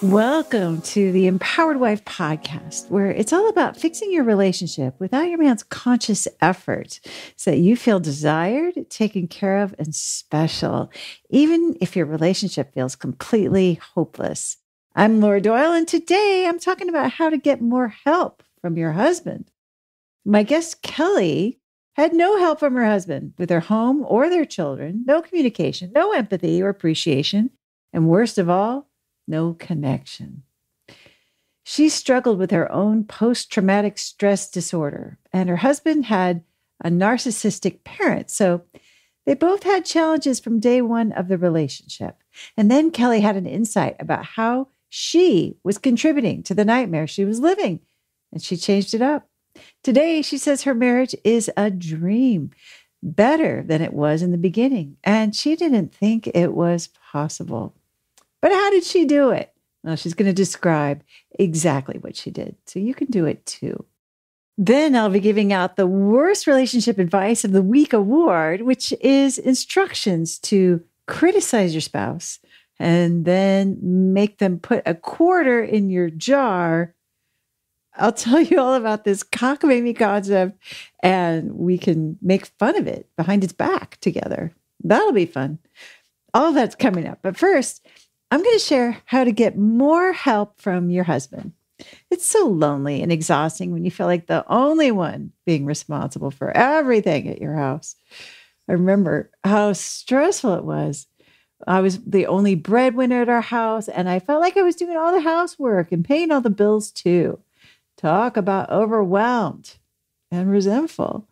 Welcome to the Empowered Wife podcast, where it's all about fixing your relationship without your man's conscious effort so that you feel desired, taken care of, and special, even if your relationship feels completely hopeless. I'm Laura Doyle, and today I'm talking about how to get more help from your husband. My guest, Kelly, had no help from her husband with their home or their children, no communication, no empathy or appreciation, and worst of all, no connection. She struggled with her own post traumatic stress disorder, and her husband had a narcissistic parent. So they both had challenges from day one of the relationship. And then Kelly had an insight about how she was contributing to the nightmare she was living, and she changed it up. Today, she says her marriage is a dream, better than it was in the beginning, and she didn't think it was possible. But how did she do it? Well, she's going to describe exactly what she did. So you can do it too. Then I'll be giving out the worst relationship advice of the week award, which is instructions to criticize your spouse and then make them put a quarter in your jar. I'll tell you all about this cockamamie concept and we can make fun of it behind its back together. That'll be fun. All that's coming up. But first, I'm going to share how to get more help from your husband. It's so lonely and exhausting when you feel like the only one being responsible for everything at your house. I remember how stressful it was. I was the only breadwinner at our house, and I felt like I was doing all the housework and paying all the bills too. Talk about overwhelmed and resentful.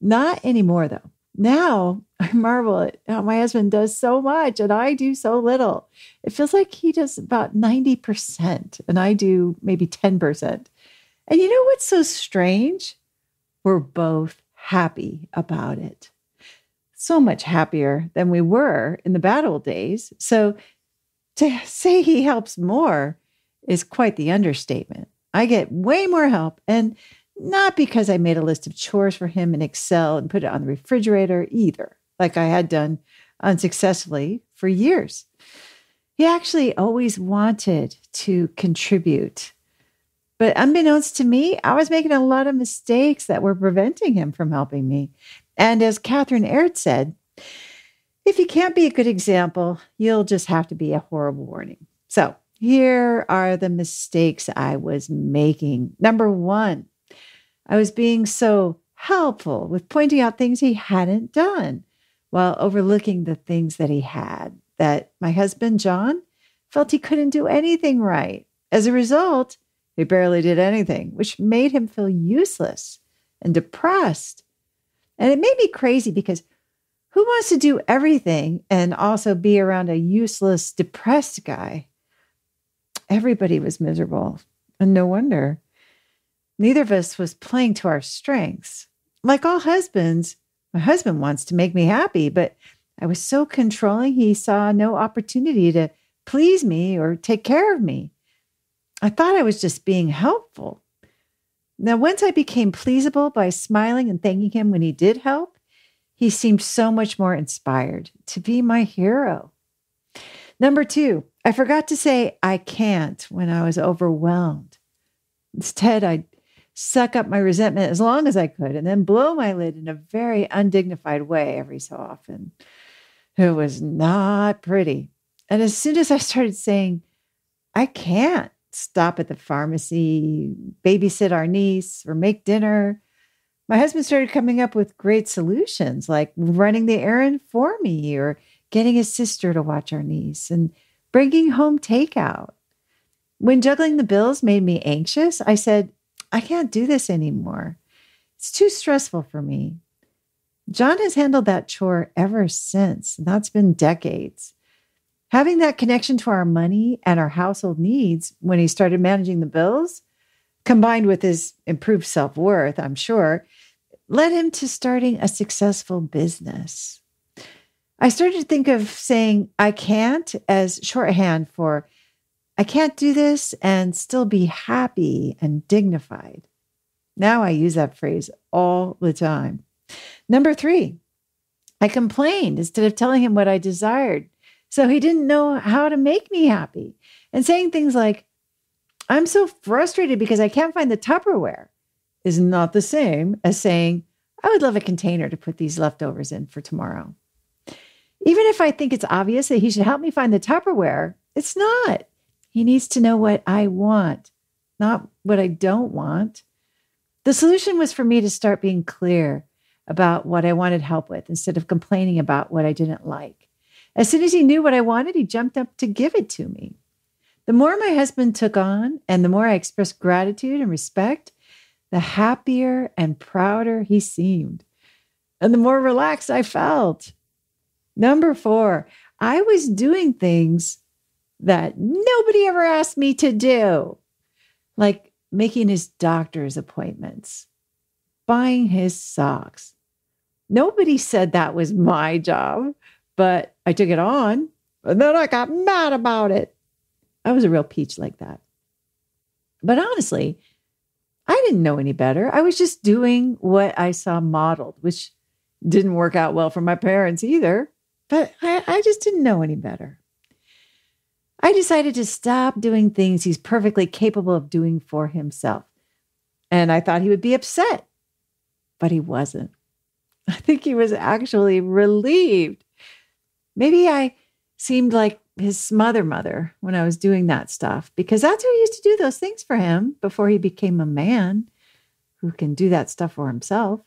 Not anymore, though. Now I marvel at how my husband does so much and I do so little. It feels like he does about 90% and I do maybe 10%. And you know what's so strange? We're both happy about it. So much happier than we were in the bad old days. So to say he helps more is quite the understatement. I get way more help. And not because I made a list of chores for him in Excel and put it on the refrigerator either, like I had done unsuccessfully for years. He actually always wanted to contribute. But unbeknownst to me, I was making a lot of mistakes that were preventing him from helping me. And as Catherine Aird said, if you can't be a good example, you'll just have to be a horrible warning. So here are the mistakes I was making. Number one, I was being so helpful with pointing out things he hadn't done while overlooking the things that he had. That my husband, John, felt he couldn't do anything right. As a result, he barely did anything, which made him feel useless and depressed. And it made me crazy because who wants to do everything and also be around a useless, depressed guy? Everybody was miserable, and no wonder. Neither of us was playing to our strengths. Like all husbands, my husband wants to make me happy, but I was so controlling, he saw no opportunity to please me or take care of me. I thought I was just being helpful. Now, once I became pleasable by smiling and thanking him when he did help, he seemed so much more inspired to be my hero. Number two, I forgot to say I can't when I was overwhelmed. Instead, I suck up my resentment as long as I could, and then blow my lid in a very undignified way every so often. It was not pretty. And as soon as I started saying, I can't stop at the pharmacy, babysit our niece, or make dinner, my husband started coming up with great solutions like running the errand for me or getting his sister to watch our niece and bringing home takeout. When juggling the bills made me anxious, I said, I can't do this anymore. It's too stressful for me. John has handled that chore ever since, and that's been decades. Having that connection to our money and our household needs when he started managing the bills, combined with his improved self worth, I'm sure, led him to starting a successful business. I started to think of saying I can't as shorthand for I can't do this and still be happy and dignified. Now I use that phrase all the time. Number three, I complained instead of telling him what I desired. So he didn't know how to make me happy. And saying things like, I'm so frustrated because I can't find the Tupperware is not the same as saying, I would love a container to put these leftovers in for tomorrow. Even if I think it's obvious that he should help me find the Tupperware, it's not. He needs to know what I want, not what I don't want. The solution was for me to start being clear about what I wanted help with instead of complaining about what I didn't like. As soon as he knew what I wanted, he jumped up to give it to me. The more my husband took on and the more I expressed gratitude and respect, the happier and prouder he seemed, and the more relaxed I felt. Number four, I was doing things that nobody ever asked me to do, like making his doctor's appointments, buying his socks. Nobody said that was my job, but I took it on, and then I got mad about it. I was a real peach like that. But honestly, I didn't know any better. I was just doing what I saw modeled, which didn't work out well for my parents either. But I, I just didn't know any better. I decided to stop doing things he's perfectly capable of doing for himself. And I thought he would be upset, but he wasn't. I think he was actually relieved. Maybe I seemed like his mother mother when I was doing that stuff because that's who used to do those things for him before he became a man who can do that stuff for himself.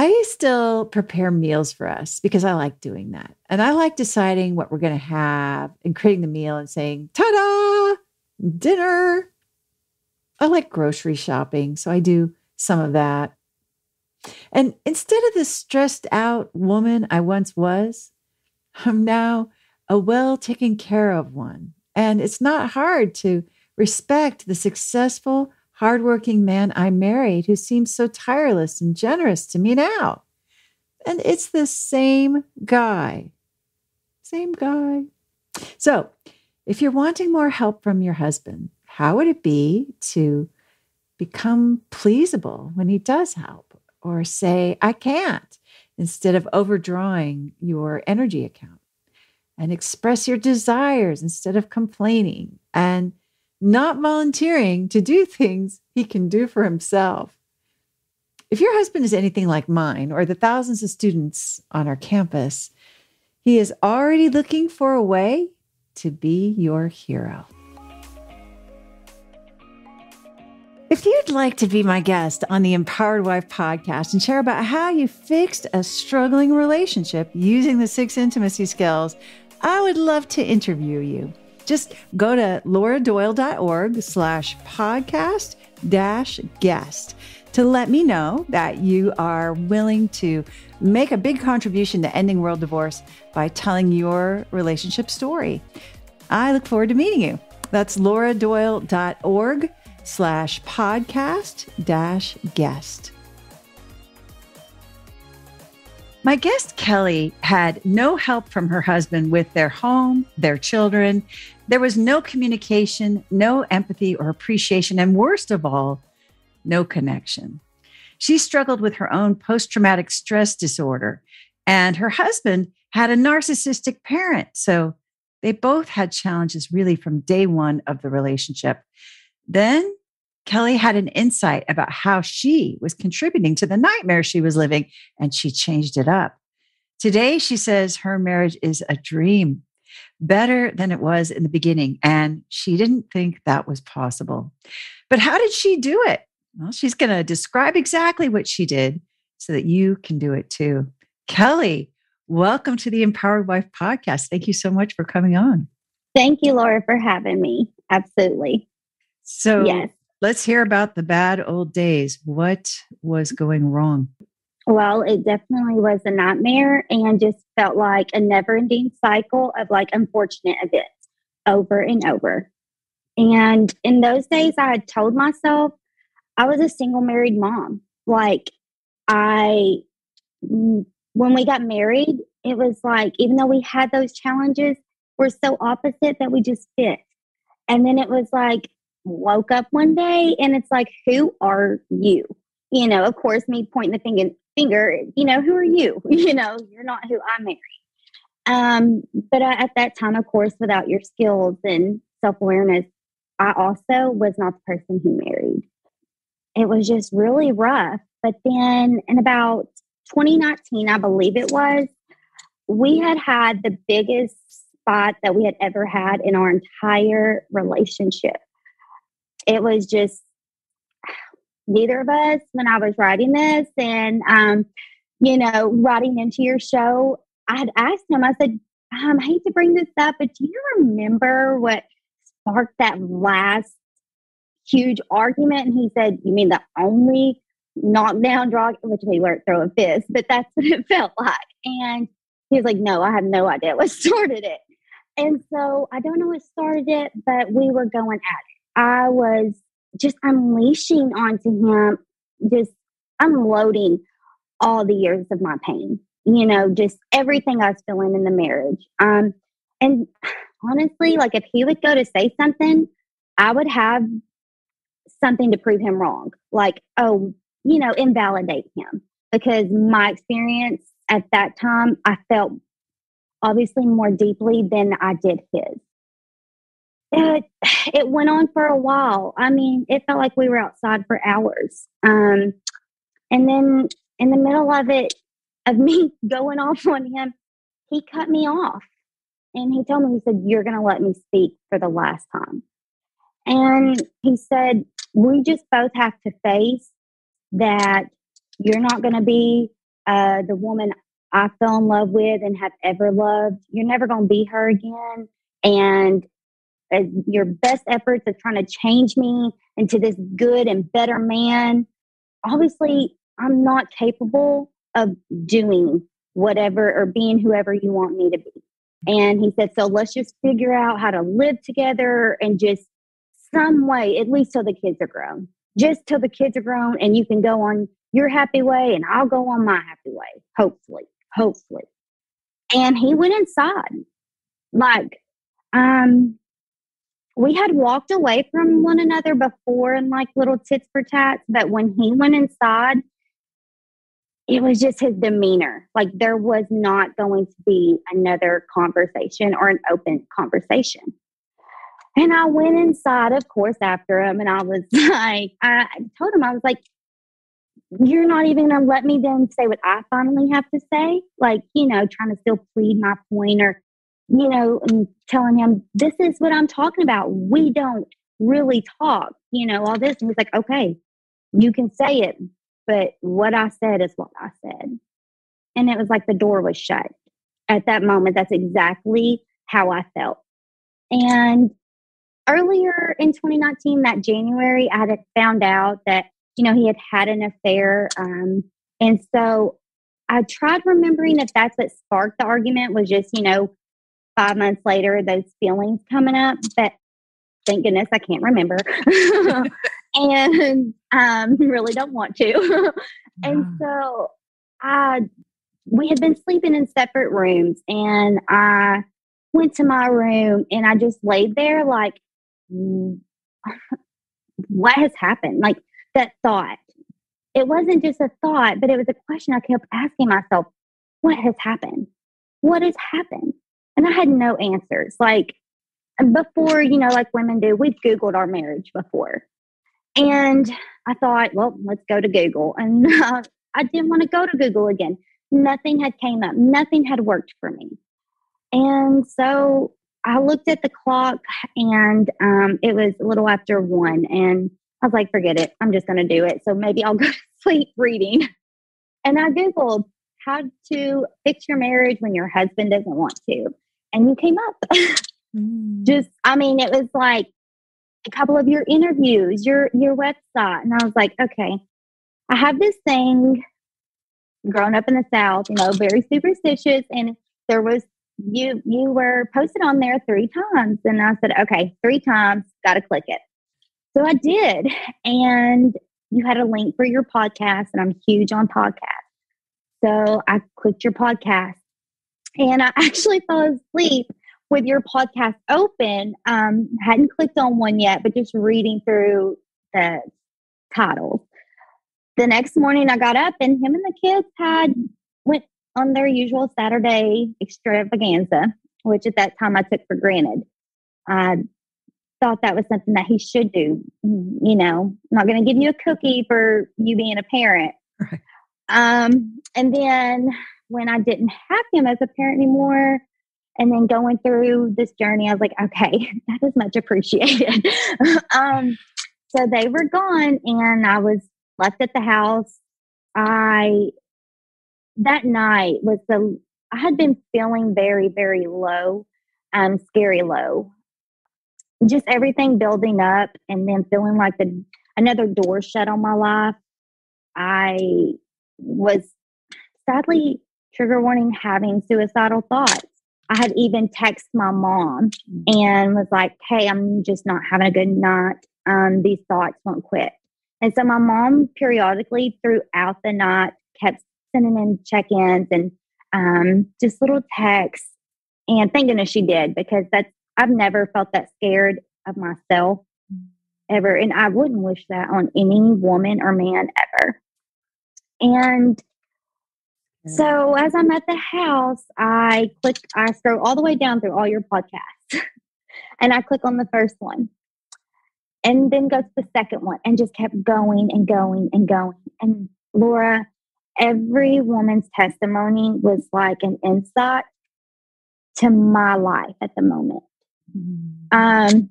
I still prepare meals for us because I like doing that. And I like deciding what we're going to have and creating the meal and saying, ta da, dinner. I like grocery shopping, so I do some of that. And instead of the stressed out woman I once was, I'm now a well taken care of one. And it's not hard to respect the successful, hardworking man I married who seems so tireless and generous to me now. And it's the same guy. Same guy. So, if you're wanting more help from your husband, how would it be to become pleasable when he does help or say, I can't, instead of overdrawing your energy account? and express your desires instead of complaining and not volunteering to do things he can do for himself. If your husband is anything like mine or the thousands of students on our campus, he is already looking for a way to be your hero. If you'd like to be my guest on the Empowered Wife podcast and share about how you fixed a struggling relationship using the six intimacy skills, I would love to interview you. Just go to lauradoyle.org slash podcast dash guest to let me know that you are willing to make a big contribution to ending world divorce by telling your relationship story. I look forward to meeting you. That's lauradoyle.org slash podcast dash guest. My guest, Kelly, had no help from her husband with their home, their children. There was no communication, no empathy or appreciation, and worst of all, no connection. She struggled with her own post traumatic stress disorder, and her husband had a narcissistic parent. So they both had challenges really from day one of the relationship. Then Kelly had an insight about how she was contributing to the nightmare she was living, and she changed it up. Today, she says her marriage is a dream, better than it was in the beginning, and she didn't think that was possible. But how did she do it? Well, she's going to describe exactly what she did so that you can do it too. Kelly, welcome to the Empowered Wife podcast. Thank you so much for coming on. Thank you, Laura, for having me. Absolutely. So, yes. Let's hear about the bad old days. What was going wrong? Well, it definitely was a nightmare and just felt like a never ending cycle of like unfortunate events over and over. And in those days, I had told myself I was a single married mom. Like, I, mm, when we got married, it was like, even though we had those challenges, we're so opposite that we just fit. And then it was like, woke up one day and it's like, who are you? You know, of course, me pointing the finger, finger, you know, who are you? You know, you're not who I married. Um, but uh, at that time, of course, without your skills and self awareness, I also was not the person he married. It was just really rough. But then in about 2019, I believe it was, we had had the biggest spot that we had ever had in our entire relationship. It was just neither of us when I was writing this and, um, you know, writing into your show. I had asked him, I said, um, I hate to bring this up, but do you remember what sparked that last huge argument? And he said, You mean the only knockdown drug, which we weren't throwing fists, but that's what it felt like. And he was like, No, I have no idea what started it. And so I don't know what started it, but we were going at it. I was just unleashing onto him, just unloading all the years of my pain, you know, just everything I was feeling in the marriage. Um, and honestly, like if he would go to say something, I would have something to prove him wrong. Like, oh, you know, invalidate him because my experience at that time, I felt obviously more deeply than I did his. It, it went on for a while. I mean, it felt like we were outside for hours. Um, and then in the middle of it, of me going off on him, he cut me off. And he told me, he said, You're going to let me speak for the last time. And he said, We just both have to face that you're not going to be uh, the woman I fell in love with and have ever loved. You're never going to be her again. And uh, your best efforts of trying to change me into this good and better man, obviously, I'm not capable of doing whatever or being whoever you want me to be. And he said, So let's just figure out how to live together and just some way, at least till the kids are grown, just till the kids are grown and you can go on your happy way and I'll go on my happy way, hopefully hopefully. And he went inside. Like, um, we had walked away from one another before in like little tits for tats, but when he went inside, it was just his demeanor. Like there was not going to be another conversation or an open conversation. And I went inside, of course, after him, and I was like, I told him, I was like, you're not even going to let me then say what I finally have to say. Like, you know, trying to still plead my point or, you know, and telling him, this is what I'm talking about. We don't really talk, you know, all this. And he's like, okay, you can say it, but what I said is what I said. And it was like the door was shut. At that moment, that's exactly how I felt. And earlier in 2019, that January, I had found out that you know, he had had an affair. Um, and so I tried remembering if that's what sparked the argument was just, you know, five months later, those feelings coming up. But thank goodness I can't remember. and um, really don't want to. and so I, we had been sleeping in separate rooms and I went to my room and I just laid there like, mm, what has happened? Like, that thought. It wasn't just a thought, but it was a question I kept asking myself what has happened? What has happened? And I had no answers. Like before, you know, like women do, we've Googled our marriage before. And I thought, well, let's go to Google. And uh, I didn't want to go to Google again. Nothing had came up. Nothing had worked for me. And so I looked at the clock and um, it was a little after one. And I was like, forget it. I'm just going to do it. So maybe I'll go to sleep reading. And I Googled how to fix your marriage when your husband doesn't want to. And you came up. mm. Just, I mean, it was like a couple of your interviews, your your website. And I was like, okay, I have this thing growing up in the South, you know, very superstitious. And there was you you were posted on there three times. And I said, okay, three times, gotta click it. So I did. And you had a link for your podcast, and I'm huge on podcasts. So I clicked your podcast and I actually fell asleep with your podcast open. Um, hadn't clicked on one yet, but just reading through the titles. The next morning I got up and him and the kids had went on their usual Saturday extravaganza, which at that time I took for granted. I thought that was something that he should do. You know, I'm not going to give you a cookie for you being a parent. Right. Um, and then when I didn't have him as a parent anymore, and then going through this journey, I was like, okay, that is much appreciated. um, so they were gone, and I was left at the house. I that night was the I had been feeling very, very low, um, scary low. Just everything building up and then feeling like the another door shut on my life. I was sadly trigger warning having suicidal thoughts. I had even texted my mom and was like, Hey, I'm just not having a good night. Um, these thoughts won't quit. And so my mom periodically throughout the night kept sending in check-ins and um, just little texts. And thank goodness she did because that's I've never felt that scared of myself ever, and I wouldn't wish that on any woman or man ever. And so as I'm at the house, I click, I scroll all the way down through all your podcasts, and I click on the first one, and then go to the second one, and just kept going and going and going. And Laura, every woman's testimony was like an insight to my life at the moment. Mm-hmm. Um,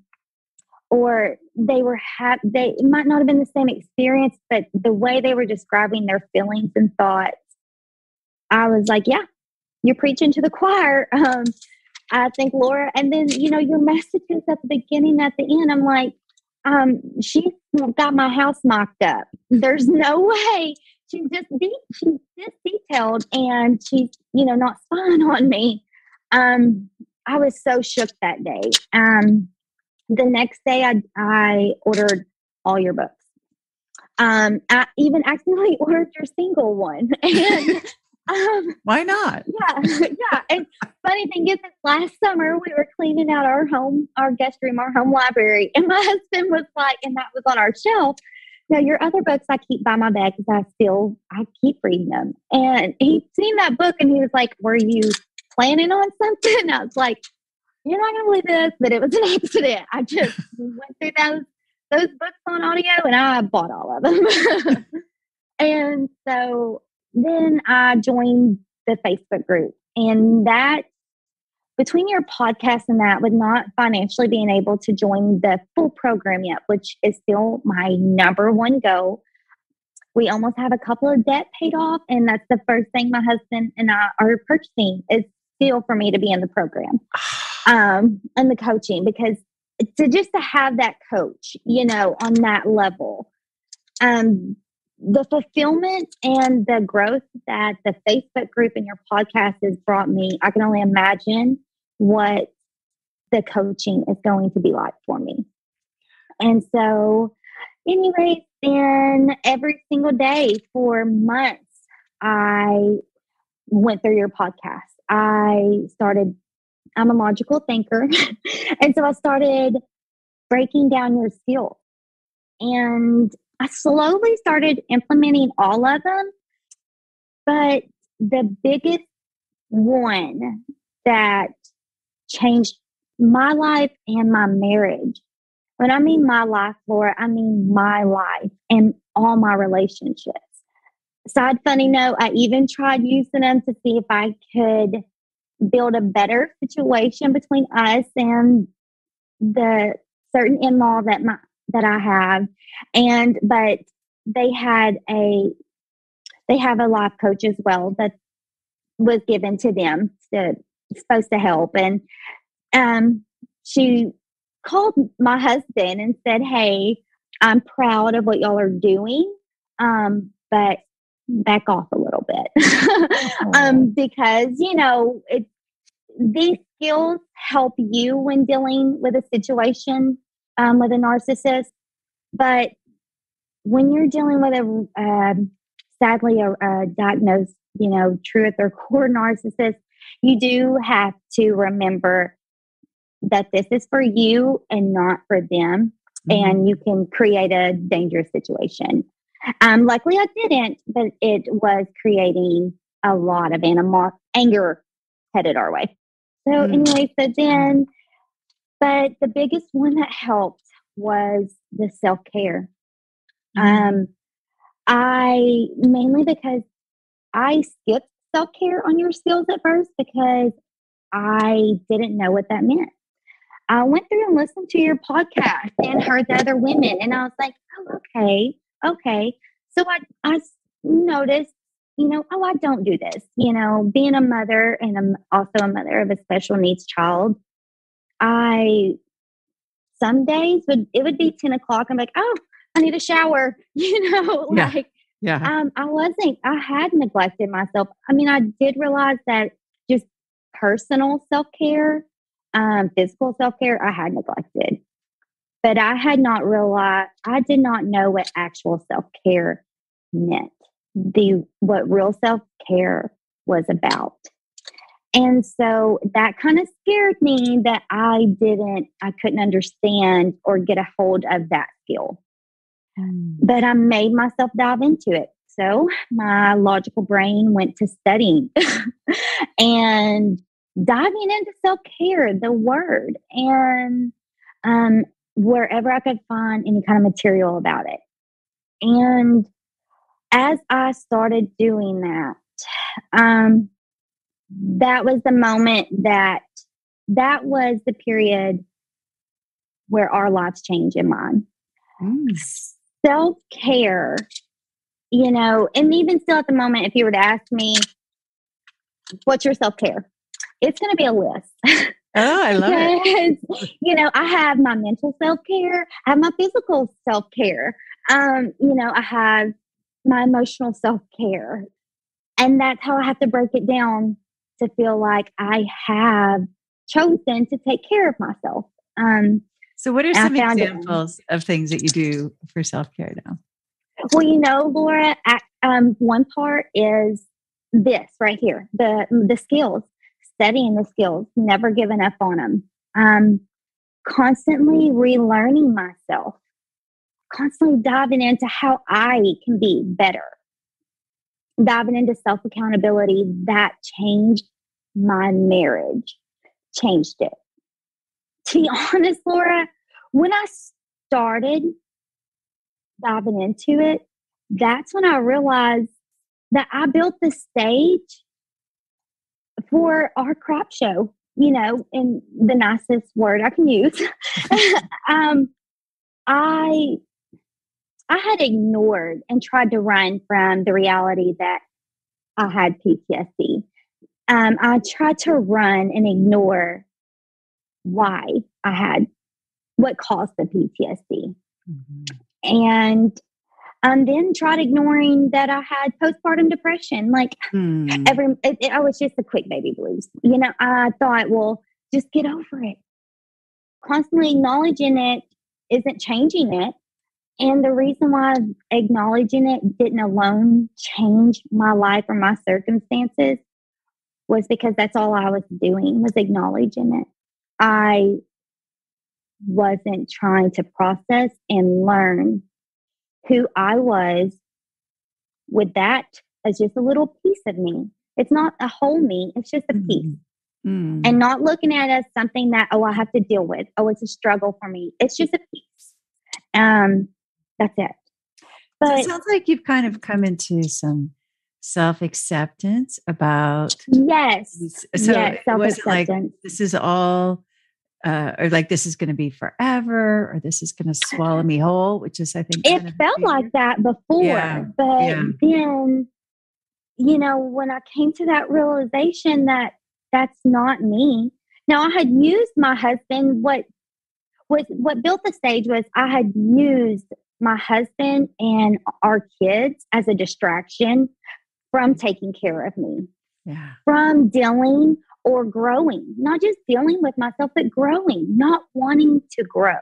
or they were ha- they it might not have been the same experience, but the way they were describing their feelings and thoughts, I was like, yeah, you're preaching to the choir. Um, I think Laura, and then you know your messages at the beginning, at the end. I'm like, um, she got my house mocked up. There's no way she's just de- she's just detailed and she's you know not spying on me um i was so shook that day um the next day i i ordered all your books um i even accidentally ordered your single one and um, Why not? Yeah, yeah. And funny thing is, last summer we were cleaning out our home, our guest room, our home library, and my husband was like, and that was on our shelf. Now, your other books I keep by my bed because I still I keep reading them. And he'd seen that book and he was like, "Were you planning on something?" I was like, "You're not gonna believe this, but it was an accident. I just went through those those books on audio and I bought all of them." and so then I joined the Facebook group, and that between your podcast and that, with not financially being able to join the full program yet, which is still my number one goal, we almost have a couple of debt paid off. And that's the first thing my husband and I are purchasing is still for me to be in the program um, and the coaching because to just to have that coach, you know, on that level. Um, the fulfillment and the growth that the Facebook group and your podcast has brought me, I can only imagine what the coaching is going to be like for me. And so, anyways, then every single day for months, I went through your podcast. I started, I'm a logical thinker. and so I started breaking down your skills. And I slowly started implementing all of them. But the biggest one that changed my life and my marriage. When I mean my life, Laura, I mean my life and all my relationships. Side funny note, I even tried using them to see if I could build a better situation between us and the certain in-law that my that I have. And but they had a they have a life coach as well that was given to them to supposed to help. And um, she called my husband and said, Hey, I'm proud of what y'all are doing, um, but back off a little bit. um, because, you know, it, these skills help you when dealing with a situation um, with a narcissist. But when you're dealing with a, uh, sadly, a, a diagnosed, you know, true at their core narcissist, you do have to remember that this is for you and not for them. Mm-hmm. And you can create a dangerous situation. Um, luckily, I didn't, but it was creating a lot of animal anger headed our way. So, mm. anyway, so then, but the biggest one that helped was the self care. Mm. Um, I mainly because I skipped self care on your skills at first because I didn't know what that meant. I went through and listened to your podcast and heard the other women, and I was like, oh, okay, okay. So I, I noticed, you know, oh, I don't do this. You know, being a mother and I'm also a mother of a special needs child, I some days would it would be 10 o'clock. I'm like, oh, I need a shower, you know, yeah. like yeah. Um, I wasn't, I had neglected myself. I mean, I did realize that just personal self care, um, physical self care, I had neglected. But I had not realized, I did not know what actual self care meant, the what real self care was about. And so that kind of scared me that I didn't, I couldn't understand or get a hold of that skill. Mm. But I made myself dive into it. So my logical brain went to studying and diving into self care, the word, and um, wherever I could find any kind of material about it. And as I started doing that, um, that was the moment that that was the period where our lives changed in mine. Mm. Self care, you know, and even still at the moment, if you were to ask me, what's your self care? It's going to be a list. Oh, I love it. You know, I have my mental self care, I have my physical self care. Um, you know, I have my emotional self care. And that's how I have to break it down to feel like I have chosen to take care of myself. Um, so, what are some examples it, of things that you do for self care now? Well, you know, Laura, I, um, one part is this right here the the skills, studying the skills, never giving up on them, um, constantly relearning myself, constantly diving into how I can be better diving into self accountability, that changed my marriage, changed it. To be honest, Laura, when I started diving into it, that's when I realized that I built the stage for our crap show, you know, in the nicest word I can use. um, I I had ignored and tried to run from the reality that I had PTSD. Um, I tried to run and ignore why I had what caused the PTSD. Mm-hmm. And um, then tried ignoring that I had postpartum depression. Like hmm. every, it, it, I was just a quick baby blues. You know, I thought, well, just get over it. Constantly acknowledging it isn't changing it. And the reason why acknowledging it didn't alone change my life or my circumstances was because that's all I was doing was acknowledging it. I wasn't trying to process and learn who I was with that as just a little piece of me. It's not a whole me, it's just a mm-hmm. piece. Mm-hmm. And not looking at it as something that, oh, I have to deal with. Oh, it's a struggle for me. It's just a piece. Um, that's it. But so it sounds like you've kind of come into some self acceptance about yes. So yes, it wasn't like this is all uh, or like this is going to be forever, or this is going to swallow me whole, which is, I think, it felt like that before. Yeah. But yeah. then, you know, when I came to that realization that that's not me. Now, I had used my husband. What was what built the stage was I had used my husband and our kids as a distraction from mm-hmm. taking care of me, yeah. from dealing or growing, not just dealing with myself, but growing, not wanting to grow.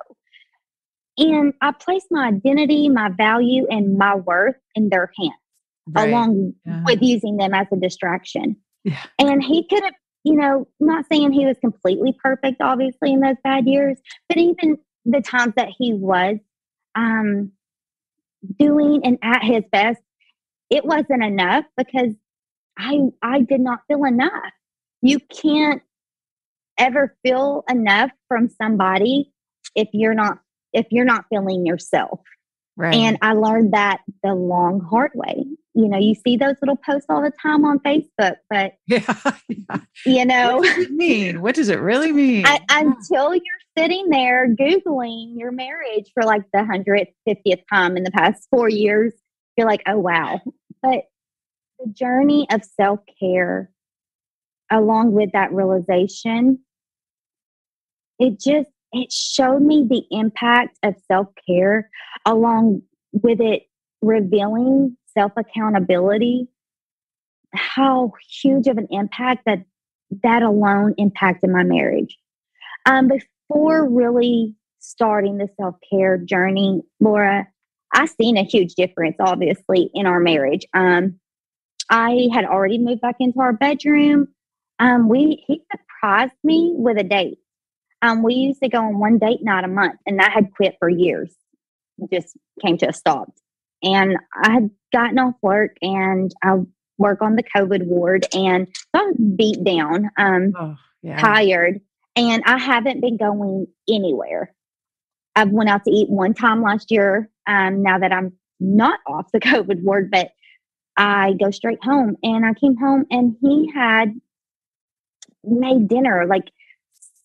And I place my identity, my value, and my worth in their hands, right. along yeah. with using them as a distraction. Yeah. And he could have, you know, not saying he was completely perfect, obviously, in those bad years, but even the times that he was um, doing and at his best, it wasn't enough because I I did not feel enough. You can't ever feel enough from somebody if you're not if you're not feeling yourself. Right. And I learned that the long hard way. You know, you see those little posts all the time on Facebook, but yeah, yeah. you know, what does it mean? What does it really mean? I, until you're sitting there googling your marriage for like the hundred fiftieth time in the past four years, you're like, oh wow. But the journey of self care, along with that realization, it just it showed me the impact of self care, along with it revealing self accountability. How huge of an impact that that alone impacted my marriage. Um, before really starting the self care journey, Laura, I seen a huge difference, obviously, in our marriage. Um, I had already moved back into our bedroom. Um, we he surprised me with a date. Um, we used to go on one date night a month, and I had quit for years. Just came to a stop. And I had gotten off work, and I work on the COVID ward, and so I was beat down, um, oh, yeah. tired, and I haven't been going anywhere. I went out to eat one time last year. Um, now that I'm not off the COVID ward, but I go straight home. And I came home and he had made dinner, like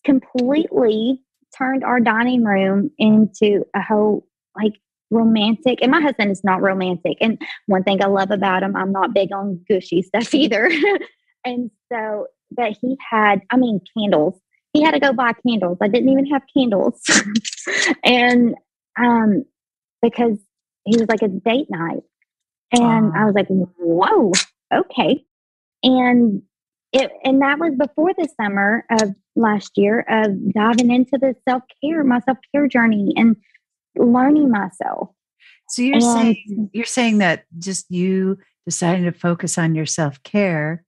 completely turned our dining room into a whole like romantic. And my husband is not romantic. And one thing I love about him, I'm not big on gushy stuff either. and so, but he had, I mean, candles. He had to go buy candles. I didn't even have candles. and um, because he was like a date night. And I was like, whoa, okay. And it and that was before the summer of last year of diving into the self-care, my self-care journey and learning myself. So you're and, saying you're saying that just you deciding to focus on your self-care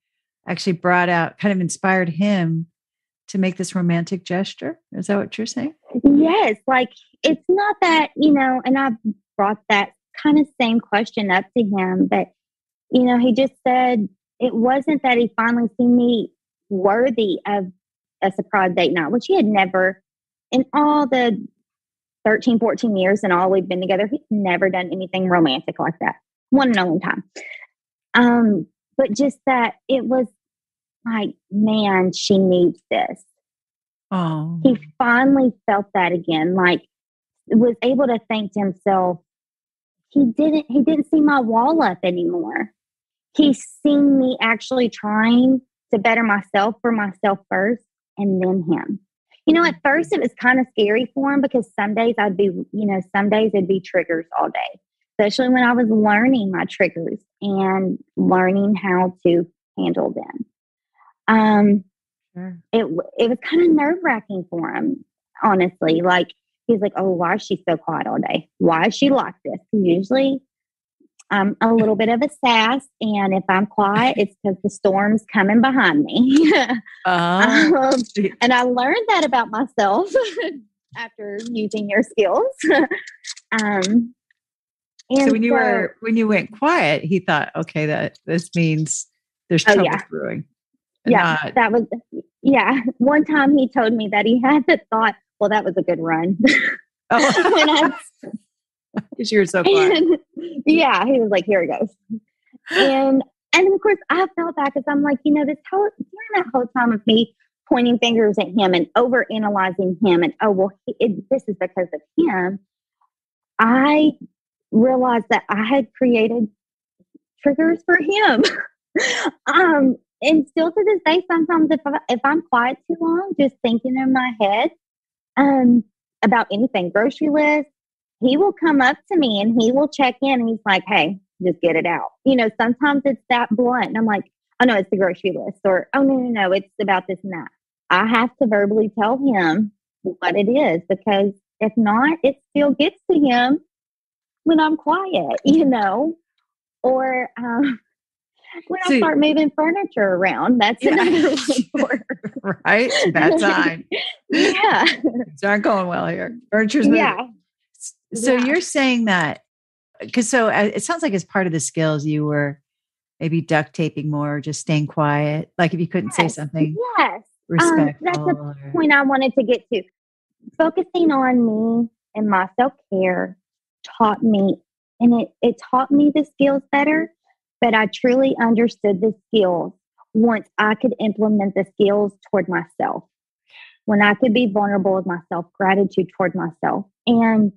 actually brought out kind of inspired him to make this romantic gesture. Is that what you're saying? Yes, like it's not that, you know, and I've brought that kind of same question up to him, but you know, he just said it wasn't that he finally seen me worthy of a surprise date night, which he had never in all the 13, 14 years and all we've been together, he's never done anything romantic like that. One and only time. Um, but just that it was like, man, she needs this. Oh. He finally felt that again, like was able to think to himself, he didn't he didn't see my wall up anymore. He's seen me actually trying to better myself for myself first and then him. You know, at first it was kind of scary for him because some days I'd be, you know, some days it'd be triggers all day, especially when I was learning my triggers and learning how to handle them. Um, sure. it it was kind of nerve wracking for him, honestly. Like he's like, "Oh, why is she so quiet all day? Why is she like this?" Usually, I'm a little bit of a sass, and if I'm quiet, it's because the storm's coming behind me. uh, um, and I learned that about myself after using your skills. um, so when you so, were when you went quiet, he thought, "Okay, that this means there's trouble oh, yeah. brewing." Yeah, not, that was yeah. One time he told me that he had the thought, well, that was a good run. Oh. Because you were so quiet. Yeah, he was like, here it goes. And and of course I felt that because I'm like, you know, this whole during that whole time of me pointing fingers at him and over analyzing him and oh well he, it, this is because of him i realized that i had created triggers for him um and still to this day sometimes if, I, if i'm quiet too long just thinking in my head um, about anything, grocery list, he will come up to me and he will check in and he's like, hey, just get it out. You know, sometimes it's that blunt. And I'm like, oh no, it's the grocery list. Or, oh no, no, no, it's about this and that. I have to verbally tell him what it is because if not, it still gets to him when I'm quiet, you know? Or um, when I start moving furniture around, that's yeah. another one right? Bad time. yeah. Things aren't going well here. Furniture's moving. Yeah. So yeah. you're saying that because so uh, it sounds like as part of the skills you were maybe duct taping more, just staying quiet. Like if you couldn't yes, say something yes. respectful. Um, that's the or... point I wanted to get to. Focusing on me and my self care taught me, and it, it taught me the skills better, but I truly understood the skills once I could implement the skills toward myself. When I could be vulnerable with myself, gratitude toward myself. And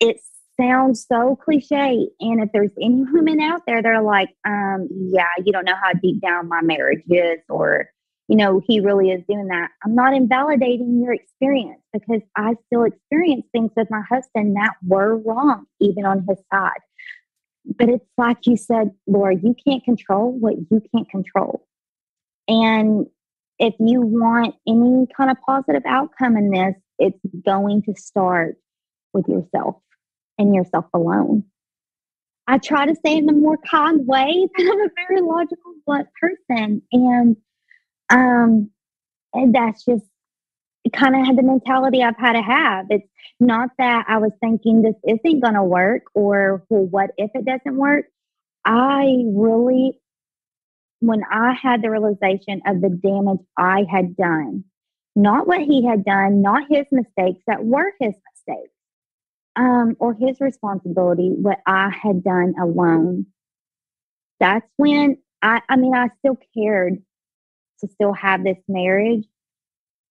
it's sounds so cliche. And if there's any women out there they're like, um, yeah, you don't know how deep down my marriage is, or, you know, he really is doing that, I'm not invalidating your experience because I still experience things with my husband that were wrong, even on his side. But it's like you said, Laura, you can't control what you can't control. And if you want any kind of positive outcome in this, it's going to start with yourself and yourself alone. I try to say in a more kind way, I'm a very logical, person. And um and that's just kind of had the mentality I've had to have. It's not that I was thinking this isn't gonna work or well, what if it doesn't work? I really when I had the realization of the damage I had done, not what he had done, not his mistakes that were his mistakes um, or his responsibility, what I had done alone. That's when I, I mean, I still cared to still have this marriage,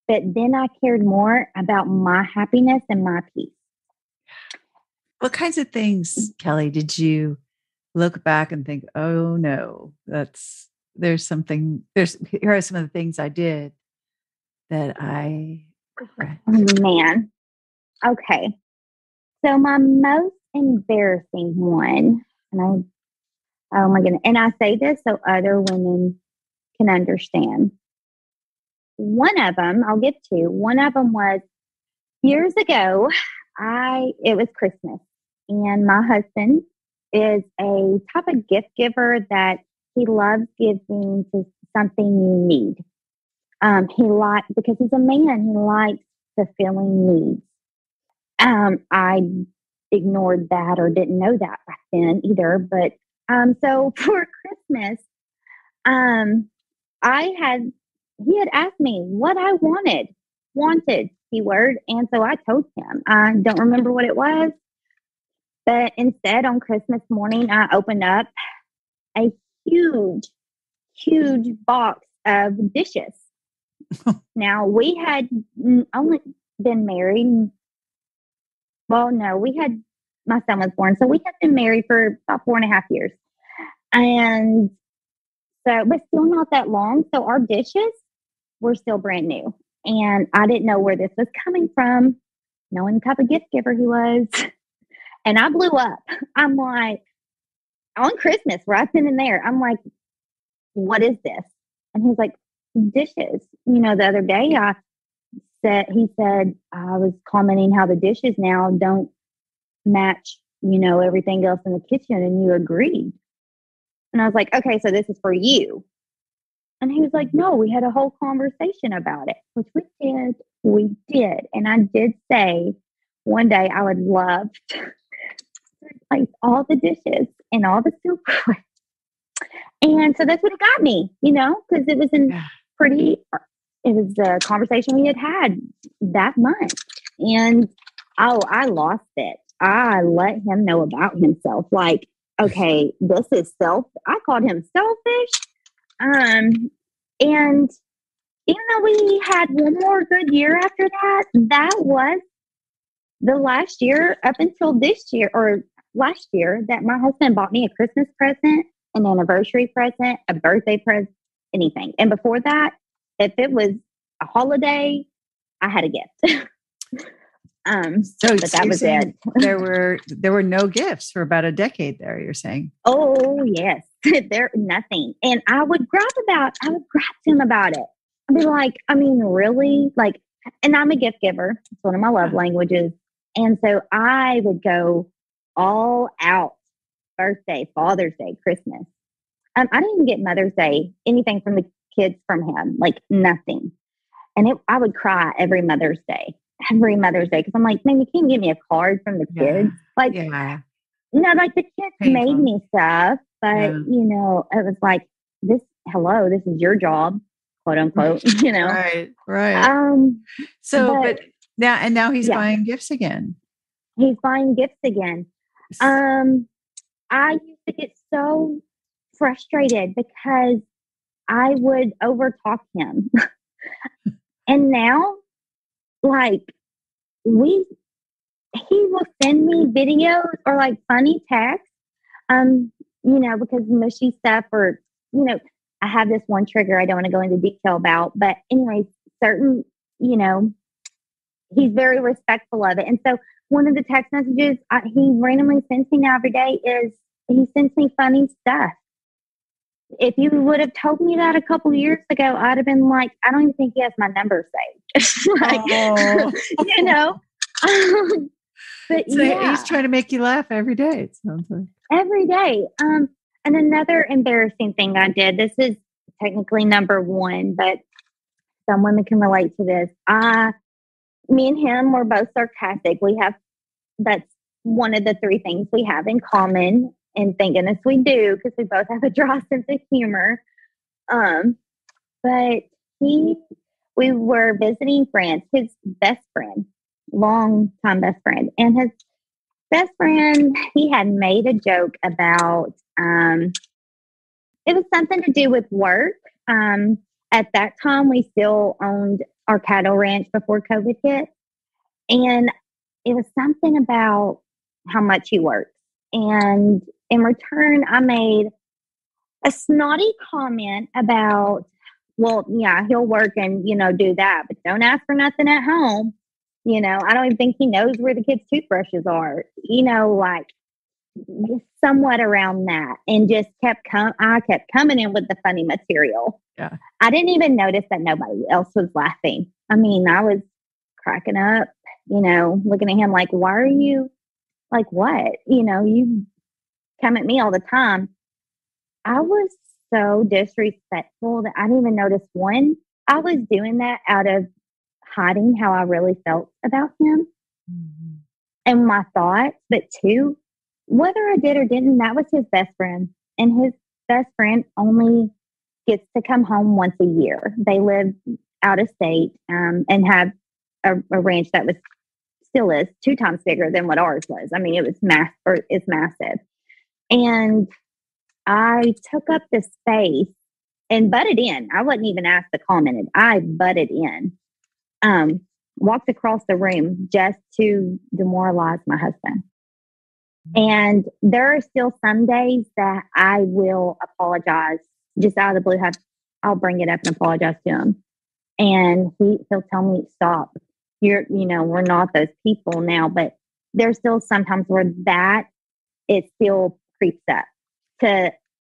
but then I cared more about my happiness and my peace. What kinds of things, Kelly, did you look back and think, oh no, that's, there's something, there's, here are some of the things I did that I regret? Oh, man. Okay. So my most embarrassing one, and I, oh my goodness, and I say this so other women can understand. One of them, I'll get to. One of them was years ago. I it was Christmas, and my husband is a type of gift giver that he loves giving to something you need. Um, he likes because he's a man. He likes fulfilling needs. Um, I ignored that or didn't know that back then either. But um, so for Christmas, um, I had he had asked me what I wanted, wanted keyword, and so I told him. I don't remember what it was, but instead on Christmas morning, I opened up a huge, huge box of dishes. now we had only been married well, no, we had my son was born, so we had been married for about four and a half years, and so but still not that long. So our dishes were still brand new, and I didn't know where this was coming from, knowing the type of gift giver he was, and I blew up. I'm like, on Christmas, right then and there, I'm like, what is this? And he's like, dishes. You know, the other day I said he said I was commenting how the dishes now don't match, you know, everything else in the kitchen, and you agreed. And I was like, okay, so this is for you. And he was like, no, we had a whole conversation about it, which we did. We did. And I did say one day I would love to replace all the dishes and all the silverware. And so that's what it got me, you know, because it was in pretty it was the conversation we had had that month. And oh, I lost it. I let him know about himself. Like, okay, this is self. I called him selfish. Um, and even though we had one more good year after that, that was the last year up until this year or last year that my husband bought me a Christmas present, an anniversary present, a birthday present, anything. And before that, if it was a holiday, I had a gift. um, so but that was it. there were there were no gifts for about a decade there. You're saying? Oh yes, there nothing. And I would grab about I would grab him about it. I'd be like, I mean, really? Like, and I'm a gift giver. It's one of my love languages. And so I would go all out birthday, Father's Day, Christmas. Um, I didn't even get Mother's Day, anything from the kids from him, like nothing. And it, I would cry every Mother's Day, every Mother's Day, because I'm like, man, you can't give me a card from the kids. Yeah. Like, yeah. no, like the kids Painful. made me stuff but Yeah. you know, it was like this. Hello, this is your job, quote unquote. You know. Right. Right. Um, so, but, but- now, and now he's Yeah. buying gifts again. he's buying gifts again. Um, I used to get so frustrated because I would overtalk him. and now, like, we, he will send me videos or like funny texts, um, you know, because mushy stuff or, you know, I have this one trigger I don't want to go into detail about, but anyway, certain, you know, he's very respectful of it. And so one of the text messages I, he randomly sends me now every day is he sends me funny stuff. If you would have told me that a couple years ago, I'd have been like, I don't even think he has my number saved. like, Oh. you know. but So yeah, he's trying to make you laugh every day. It sounds like. every day. Um, and another embarrassing thing I did. This is technically number one, but some women can relate to this. I, me and him, were both sarcastic. We have that's one of the three things we have in common, and thank goodness we do because we both have a dry sense of humor. Um, but he, we were visiting France. His best friend, long time best friend, and his best friend, he had made a joke about um, it was something to do with work. Um, at that time, we still owned our cattle ranch before COVID hit. And it was something about how much he worked. And in return, I made a snotty comment about, well, yeah, he'll work and, you know, do that, but don't ask for nothing at home. You know, I don't even think he knows where the kids' toothbrushes are. You know, like somewhat around that and just kept com- I kept coming in with the funny material. Yeah. I didn't even notice that nobody else was laughing. I mean, I was cracking up, you know, looking at him like, why are you like what? You know, you come at me all the time. I was so disrespectful that I didn't even notice one. I was doing that out of hiding how I really felt about him and my thoughts, but two, whether I did or didn't, that was his best friend. And his best friend only gets to come home once a year. They live out of state um, and have a, a ranch that was still is two times bigger than what ours was. I mean, it was mass or it's massive. And I took up the space and butted in. I wasn't even asked to comment it. I butted in. Um, walked across the room just to demoralize my husband. And there are still some days that I will apologize just out of the blue. I'll bring it up and apologize to him, and he he'll tell me stop. You're you know we're not those people now, but there's still sometimes where that it still creeps up. To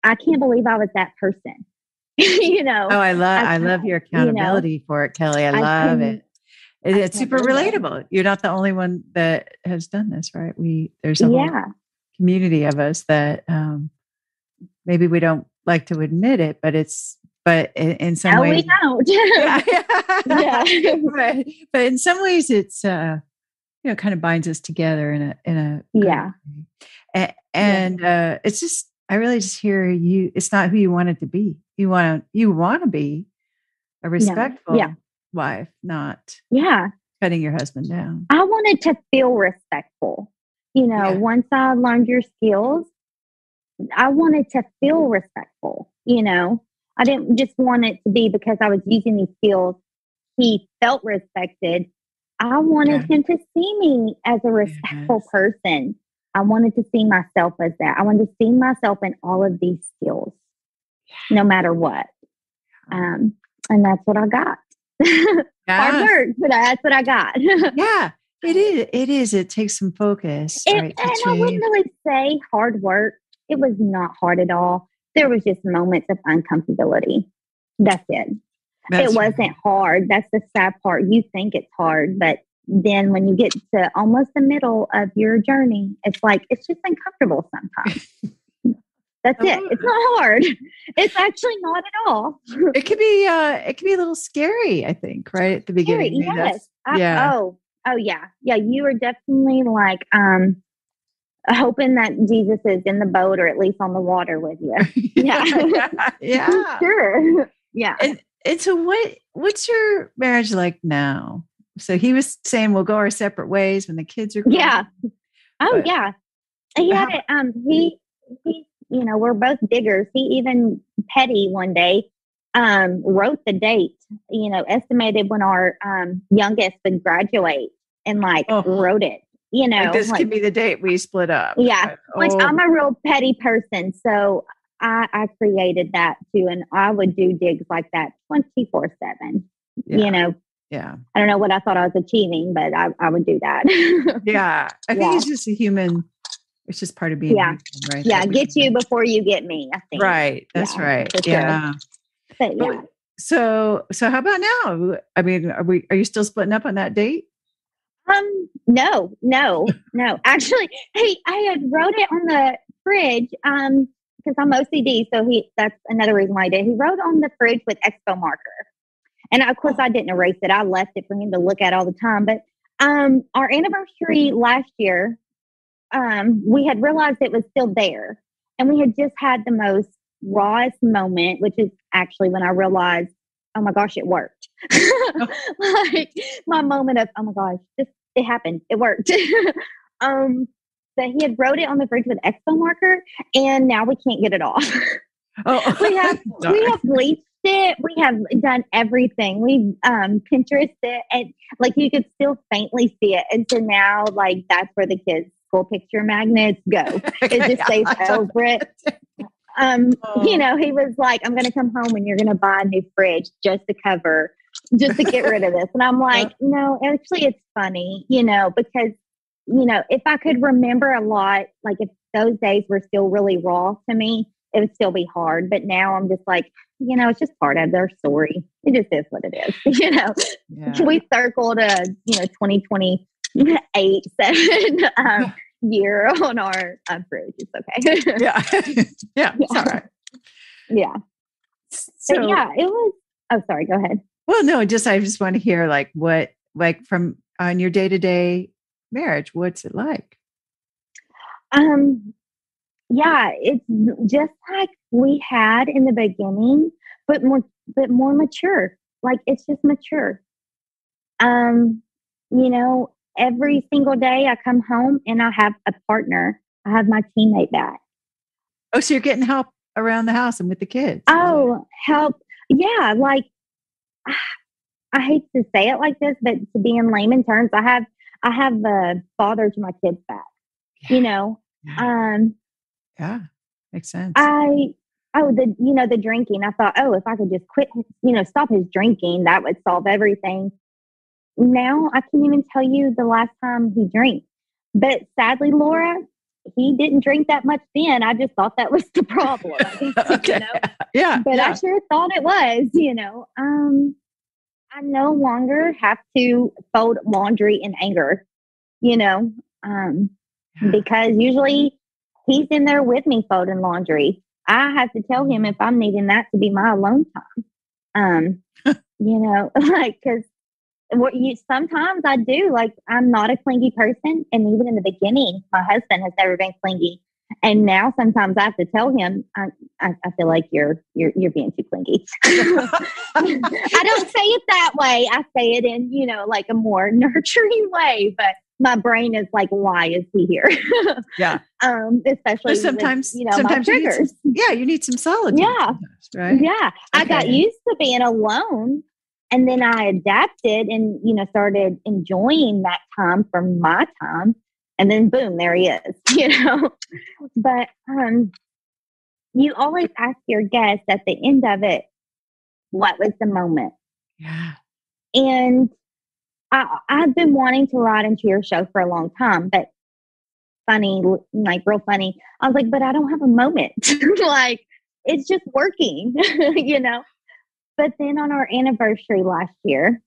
I can't believe I was that person. you know, Oh, I love I I, love your you know, accountability for it, Kelly. I I love can- it. It- I It's super believe it. relatable. You're not the only one that has done this, right? We there's a whole community of us that um, maybe we don't like to admit it, but it's but in, in some no, ways, we don't. yeah, Yeah. but, but in some ways, it's uh, you know kind of binds us together in a in a Yeah. way. And uh, it's just I really just hear you. It's not who you want it to be. You want to you want to be a respectful Yeah. wife, not yeah. cutting your husband down. I wanted to feel respectful. You know, Yeah. once I learned your skills, I wanted to feel respectful. You know, I didn't just want it to be because I was using these skills. He felt respected. I wanted Yeah. him to see me as a respectful Yes. person. I wanted to see myself as that. I wanted to see myself in all of these skills, no matter what. Um, and that's what I got. Hard work, but that's what I got. Yeah, it is. It is. It takes some focus, It, right? and I wouldn't really say hard work. It was not hard at all. There was just moments of uncomfortability. That's it. That's it right. wasn't hard. That's the sad part. You think it's hard, but then when you get to almost the middle of your journey, it's like it's just uncomfortable sometimes. That's it. It's not hard. It's actually not at all. It could be. Uh, it could be a little scary. I think, right at the Scary, beginning. That's- yes. I- yeah. oh, oh yeah, yeah. You are definitely like um hoping that Jesus is in the boat or at least on the water with you. yeah. yeah. yeah. Sure. Yeah. And, and so what what's your marriage like now? So he was saying we'll go our separate ways when the kids are gone. Yeah. Oh but, yeah. He had it um he he you know, we're both diggers. He even petty one day um wrote the date, you know, estimated when our um youngest would graduate and like oh. wrote it you know, like this like, could be the date we split up. Yeah. Like oh. I'm a real petty person. So I, I created that too. And I would do digs like that 24 seven, you know? Yeah. I don't know what I thought I was achieving, but I, I would do that. yeah. I think yeah. it's just a human. It's just part of being yeah. Human, right? Yeah. Get you before you get me. I think. Right. That's yeah, right. Yeah. But, yeah. So, so how about now? I mean, are we, are you still splitting up on that date? Um, no, no, no. Actually, hey, I had wrote it on the fridge. Um, because I'm OCD, so he that's another reason why I did. He wrote on the fridge with expo marker. And of course I didn't erase it. I left it for him to look at all the time. But um our anniversary last year, um, we had realized it was still there. And we had just had the most rawest moment, which is actually when I realized, oh my gosh, it worked. like my moment of, oh my gosh, this it happened. It worked. um, but he had wrote it on the fridge with expo marker, and now we can't get it off. Oh, we have we have bleached it. We have done everything. We um Pinterest it, and like you could still faintly see it. And so now, like that's where the kids' school picture magnets go. It just stays over it. Um, oh. you know, he was like, "I'm going to come home and you're going to buy a new fridge just to cover just to get rid of this. And I'm like, no, actually, it's funny, you know, because, you know, if I could remember a lot, like if those days were still really raw to me, it would still be hard. But now I'm just like, you know, it's just part of their story. It just is what it is, you know. Yeah. We circled a, you know, 2028, seven um, year on our um, fridge. It's okay. yeah. yeah. It's all right. Yeah. So, but yeah, it was. Oh, sorry. Go ahead. Well, no, just I just want to hear like what like from on your day to day marriage, what's it like? Um, yeah, it's just like we had in the beginning, but more but more mature. Like it's just mature. Um, you know, every single day I come home and I have a partner. I have my teammate back. Oh, so you're getting help around the house and with the kids. Oh, help. Yeah, like I hate to say it like this, but to be in layman terms, I have I have a father to my kids back. You know, um, yeah, makes sense. I oh the you know the drinking. I thought, oh, if I could just quit, you know, stop his drinking, that would solve everything. Now I can't even tell you the last time he drank. But sadly, Laura, he didn't drink that much then. I just thought that was the problem. okay. You know? Yeah. But yeah. I sure thought it was, you know. Um, I no longer have to fold laundry in anger, you know, um, because usually he's in there with me folding laundry. I have to tell him if I'm needing that to be my alone time. Um, you know, like, cause what you sometimes I do, like, I'm not a clingy person. And even in the beginning, my husband has never been clingy. And now sometimes I have to tell him, I, I, I feel like you're you're you're being too clingy. I don't say it that way. I say it in, you know, like a more nurturing way, but my brain is like, why is he here? yeah. Um, especially sometimes, with, you know, sometimes you some, yeah, you need some solitude. Yeah. Right. Yeah. Okay. I got used to being alone and then I adapted and, you know, started enjoying that time from my time and then boom, there he is, you know. but um, you always ask your guests at the end of it, what was the moment? Yeah. And I, I've been wanting to write into your show for a long time, but funny, like real funny. I was like, but I don't have a moment. like, it's just working, you know? But then on our anniversary last year,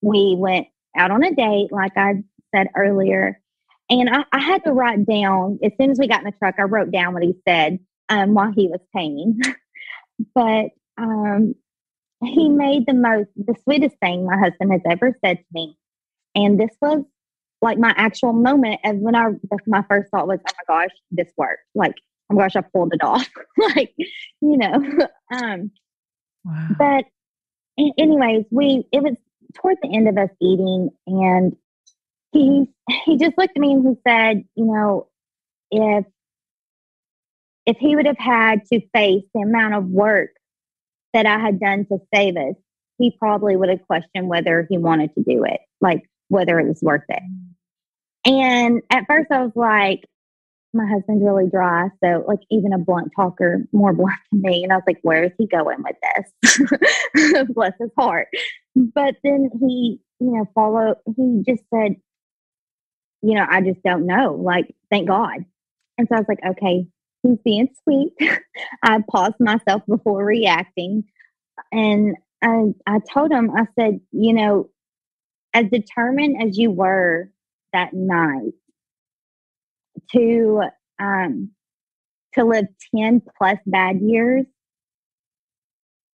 we went out on a date, like I said earlier, and I, I, had to write down, as soon as we got in the truck, I wrote down what he said um, while he was paying. but um, he made the most, the sweetest thing my husband has ever said to me. And this was like my actual moment of when I my first thought was, oh my gosh, this worked. Like, oh my gosh, I pulled it off. like, you know. um wow. but anyways, we it was toward the end of us eating and he he just looked at me and he said, you know, if if he would have had to face the amount of work that I had done to save us, he probably would have questioned whether he wanted to do it, like whether it was worth it. And at first I was like, my husband's really dry. So, like, even a blunt talker, more blunt than me. And I was like, where is he going with this? Bless his heart. But then he, you know, followed, he just said, you know, I just don't know. Like, thank God. And so I was like, okay, he's being sweet. I paused myself before reacting. And I, I told him, I said, you know, as determined as you were that night to um, to live 10 plus bad years,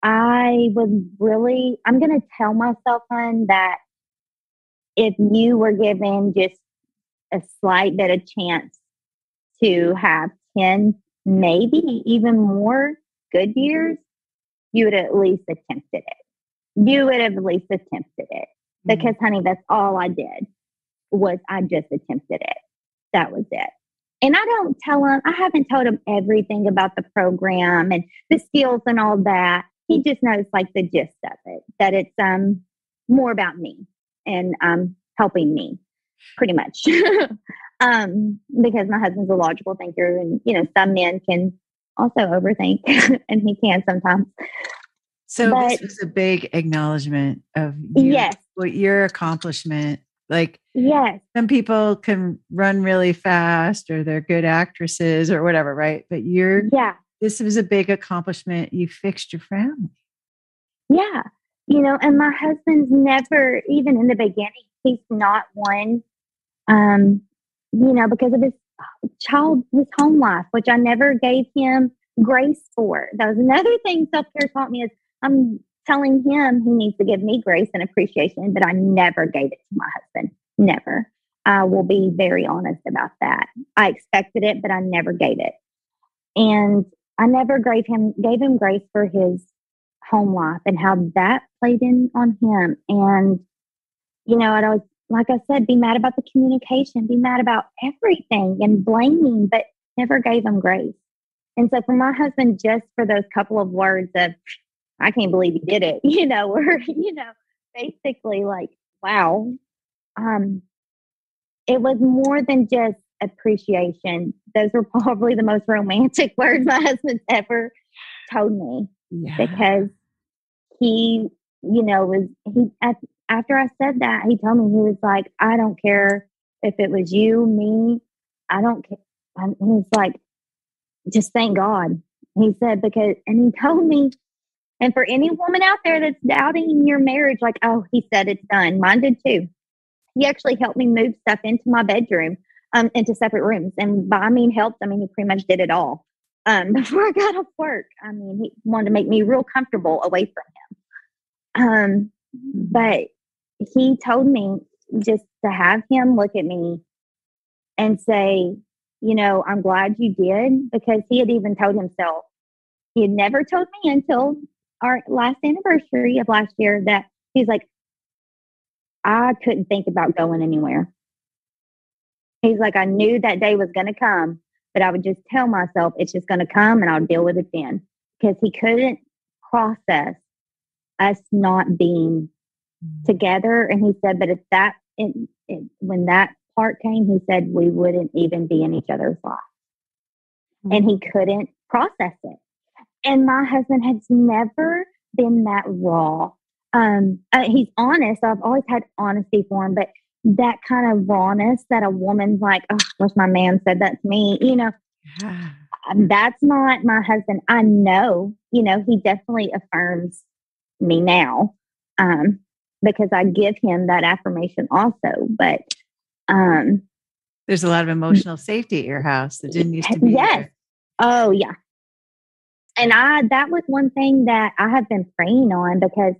I was really, I'm going to tell myself, on that if you were given just a slight bit of chance to have 10, maybe even more good years, you would at least attempted it. You would have at least attempted it. Mm-hmm. Because, honey, that's all I did was I just attempted it. That was it. And I don't tell him, I haven't told him everything about the program and the skills and all that. He just knows like the gist of it, that it's um more about me and um helping me pretty much. um, because my husband's a logical thinker and you know, some men can also overthink and he can sometimes. So but, this was a big acknowledgement of you, yes. what your accomplishment like, yes, some people can run really fast or they're good actresses or whatever, right? But you're, yeah, this was a big accomplishment. You fixed your family. Yeah. You know, and my husband's never, even in the beginning, he's not one, um, you know, because of his child, his home life, which I never gave him grace for. That was another thing self care taught me is I'm telling him he needs to give me grace and appreciation, but I never gave it to my husband. Never. I will be very honest about that. I expected it, but I never gave it. And I never gave him gave him grace for his home life and how that played in on him. And you know, I'd always like I said, be mad about the communication, be mad about everything and blaming, but never gave him grace. And so for my husband, just for those couple of words of I can't believe he did it, you know, or, you know, basically like, wow. Um, it was more than just appreciation. Those were probably the most romantic words my husband's ever told me yeah. because he, you know, was he after I said that, he told me he was like, I don't care if it was you, me, I don't care. And he's like, just thank God. He said, because, and he told me and for any woman out there that's doubting your marriage, like, oh, he said it's done. Mine did too. He actually helped me move stuff into my bedroom, um, into separate rooms. And by I mean helped, I mean he pretty much did it all. Um, before I got off work. I mean, he wanted to make me real comfortable away from him. Um, but he told me just to have him look at me and say, you know, I'm glad you did because he had even told himself, he had never told me until our last anniversary of last year that he's like, I couldn't think about going anywhere. He's like, I knew that day was going to come, but I would just tell myself it's just going to come and I'll deal with it then. Because he couldn't process us not being mm. together. And he said, but if that, it, it, when that part came, he said we wouldn't even be in each other's life. Mm-hmm. And he mm. couldn't process it. And my husband has never been that raw. Um, uh, he's honest. I've always had honesty for him, but that kind of rawness that a woman's like, oh, wish my man said that to me, you know, um, that's not my husband. I know, you know, he definitely affirms me now um, because I give him that affirmation also. But um, there's a lot of emotional safety at your house that didn't used to be. Yes. There. Oh, yeah and I that was one thing that I have been praying on because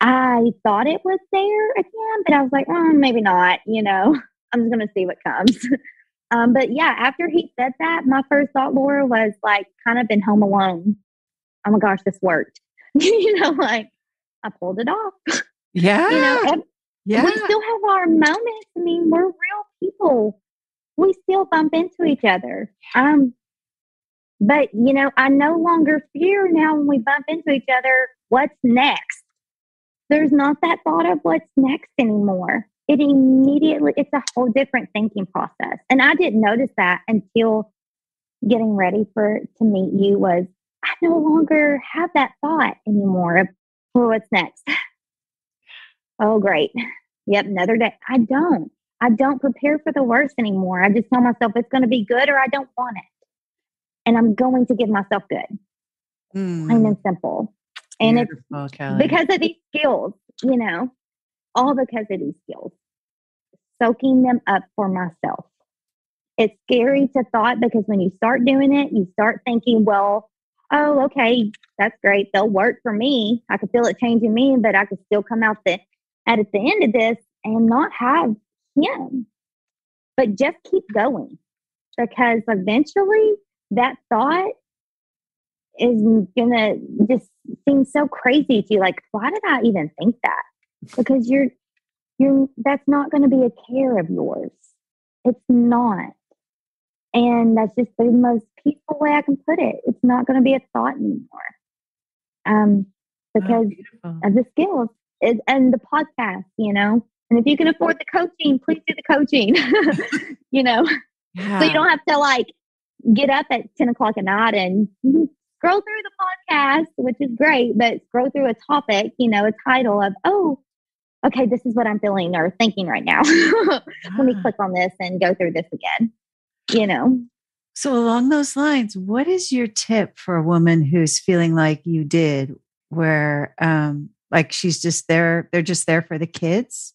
I thought it was there again, but I was like, oh, maybe not, you know. I'm just going to see what comes. um, but yeah, after he said that, my first thought, Laura, was like kind of been Home Alone. Oh my gosh, this worked. you know, like I pulled it off. Yeah. you know, yeah. we still have our moments. I mean, we're real people. We still bump into each other. Um, but you know, I no longer fear now when we bump into each other. What's next? There's not that thought of what's next anymore. It immediately, it's a whole different thinking process. And I didn't notice that until getting ready for to meet you was I no longer have that thought anymore of well, what's next. Oh, great. Yep, another day. I don't. I don't prepare for the worst anymore. I just tell myself it's going to be good or I don't want it. And I'm going to give myself good. Mm. Plain and simple. And Beautiful, it's Kelly. because of these skills, you know, all because of these skills, soaking them up for myself. It's scary to thought because when you start doing it, you start thinking, well, oh, okay, that's great. They'll work for me. I could feel it changing me, but I could still come out the at the end of this and not have him. But just keep going because eventually that thought is gonna just seem so crazy to you. Like, why did I even think that? Because you're you're that's not gonna be a care of yours. It's not. And that's just the most peaceful way I can put it. It's not gonna be a thought anymore. Um, Oh, because beautiful. of the skills is, and the podcast, you know. And if you can afford the coaching, please do the coaching, you know. yeah. So you don't have to like get up at 10 o'clock at night and scroll through the podcast, which is great, but scroll through a topic, you know, a title of, oh, okay, this is what I'm feeling or thinking right now. Let me Ah. click on this and go through this again, you know. So, along those lines, what is your tip for a woman who's feeling like you did, where um, like she's just there, they're just there for the kids?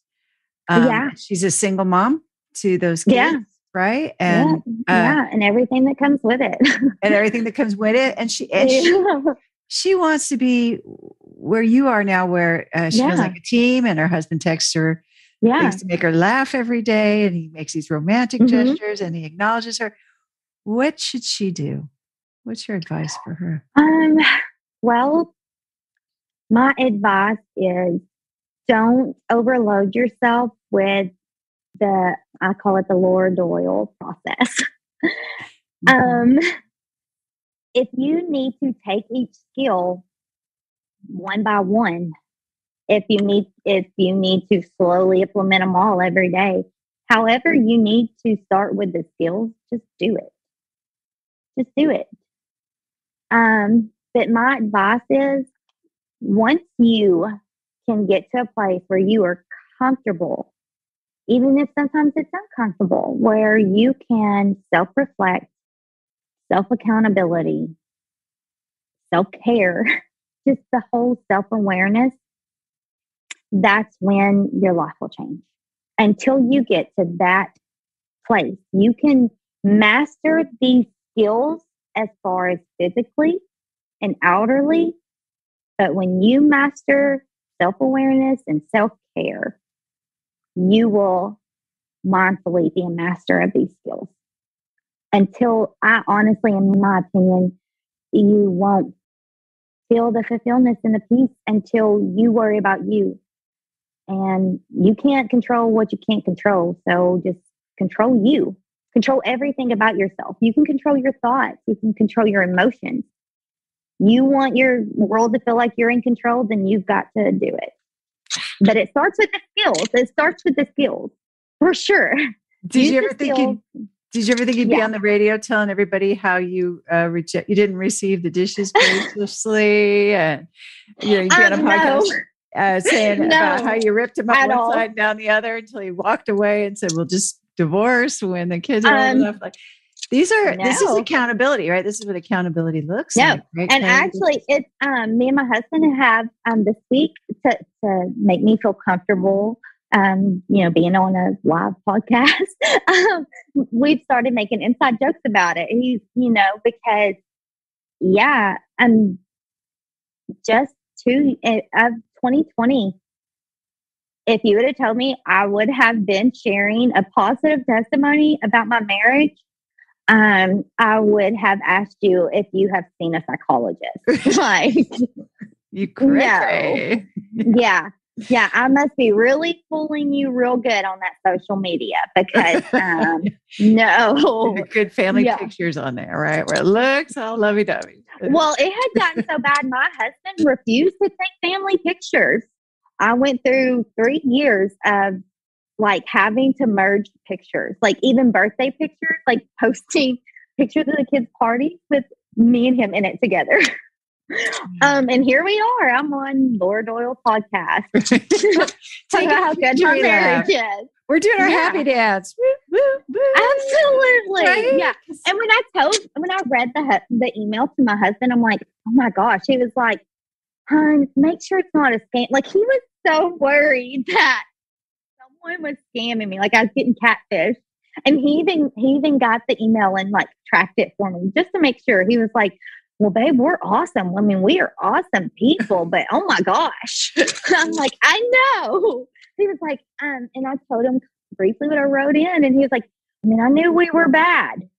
Um, Yeah. She's a single mom to those kids, Yeah. Right? And yeah, yeah, and everything that comes with it. and everything that comes with it. And she and she, she wants to be where you are now, where uh, she feels like a team, and her husband texts her yeah. things to make her laugh every day, and he makes these romantic Mhm. gestures, and he acknowledges her. What should she do? What's your advice for her? Um, well, my advice is don't overload yourself with the I call it the Laura Doyle process. um, if you need to take each skill one by one, if you need if you need to slowly implement them all every day, however you need to start with the skills, just do it. Just do it. Um, but my advice is once you can get to a place where you are comfortable, even if sometimes it's uncomfortable, where you can self reflect, self accountability, self care, just the whole self awareness, that's when your life will change. Until you get to that place, you can master these skills as far as physically and outerly. But when you master self awareness and self care, you will mindfully be a master of these skills. Until I honestly, in my opinion, you won't feel the fulfillment and the peace until you worry about you. And you can't control what you can't control. So just control you control everything about yourself. You can control your thoughts, you can control your emotions. You want your world to feel like you're in control, then you've got to do it. But it starts with the skills. It starts with the skills for sure. Did Use you ever think you did you ever think you'd be on the radio telling everybody how you uh, reject you didn't receive the dishes graciously and you know you get on a Um, podcast no. uh, saying about how you ripped him up one all. side and down the other until he walked away and said, "We'll just divorce when the kids are old Um, enough." Like these are this is accountability, right? This is what accountability looks No, like, right? And actually, it's um, me and my husband have um, this week to, to make me feel comfortable. Um, you know, being on a live podcast, um, we've started making inside jokes about it. He's, you know, because yeah, um, just two uh, of 2020 if you would have told me I would have been sharing a positive testimony about my marriage, um, I would have asked you if you have seen a psychologist. like, you crazy. No. yeah. Yeah, I must be really fooling you real good on that social media because um, no, good family yeah. pictures on there, right? Where it looks all lovey dovey. Well, it had gotten so bad, my husband refused to take family pictures. I went through three years of like having to merge pictures, like even birthday pictures, like posting pictures of the kids' party with me and him in it together. um, and here we are. I'm on Laura Doyle podcast. Talking about how good my marriage is. We're doing our yeah. happy dance. Absolutely. Right? Yeah. And when I told, when I read the the email to my husband, I'm like, oh my gosh. He was like, "Hun, make sure it's not a scam." Like he was so worried that someone was scamming me. Like I was getting catfish. And he even he even got the email and like tracked it for me just to make sure. He was like, well, babe, we're awesome. I mean, we are awesome people, but oh my gosh. I'm like, I know. He was like, um, and I told him briefly what I wrote in, and he was like, I mean, I knew we were bad,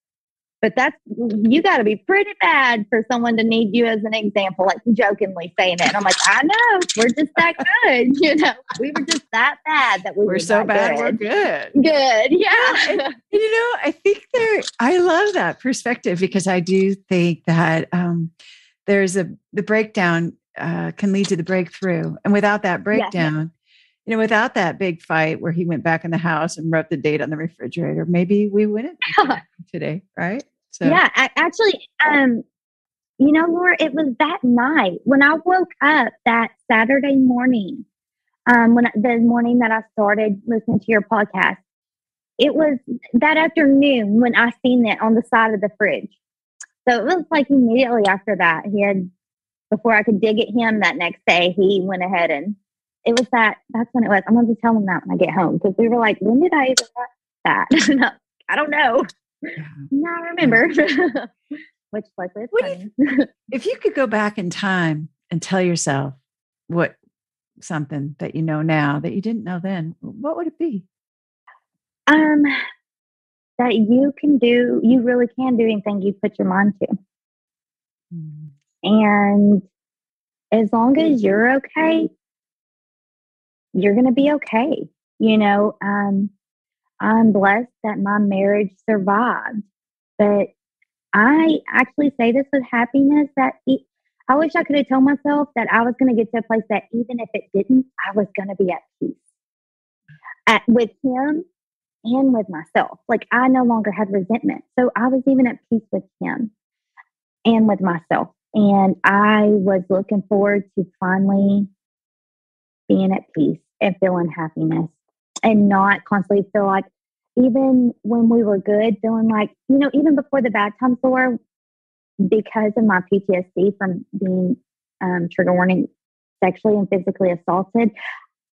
but that's you got to be pretty bad for someone to need you as an example, like jokingly saying it. And I'm like, I know, we're just that good, you know. We were just that bad that we we're were so bad, good. we're good. Good, yeah. and, you know, I think there. I love that perspective because I do think that um, there's a the breakdown uh, can lead to the breakthrough, and without that breakdown. You know, without that big fight where he went back in the house and wrote the date on the refrigerator, maybe we wouldn't today, right? So yeah, I, actually, um, you know, Laura, it was that night when I woke up that Saturday morning, um, when the morning that I started listening to your podcast. It was that afternoon when I seen it on the side of the fridge. So it was like immediately after that, he had before I could dig at him that next day, he went ahead and it was that that's when it was. I'm going to tell him that when I get home because we were like, when did I even that? I don't know. No, I remember. Which likely is. You, if you could go back in time and tell yourself what something that you know now that you didn't know then, what would it be? Um, that you can do, you really can do anything you put your mind to. Mm. And as long as you're okay, you're going to be okay. You know, um, I'm blessed that my marriage survived. But I actually say this with happiness that I wish I could have told myself that I was going to get to a place that even if it didn't, I was going to be at peace at, with him and with myself. Like I no longer had resentment. So I was even at peace with him and with myself. And I was looking forward to finally being at peace and feeling happiness and not constantly feel like even when we were good, feeling like, you know, even before the bad times were, because of my PTSD from being um, trigger warning sexually and physically assaulted,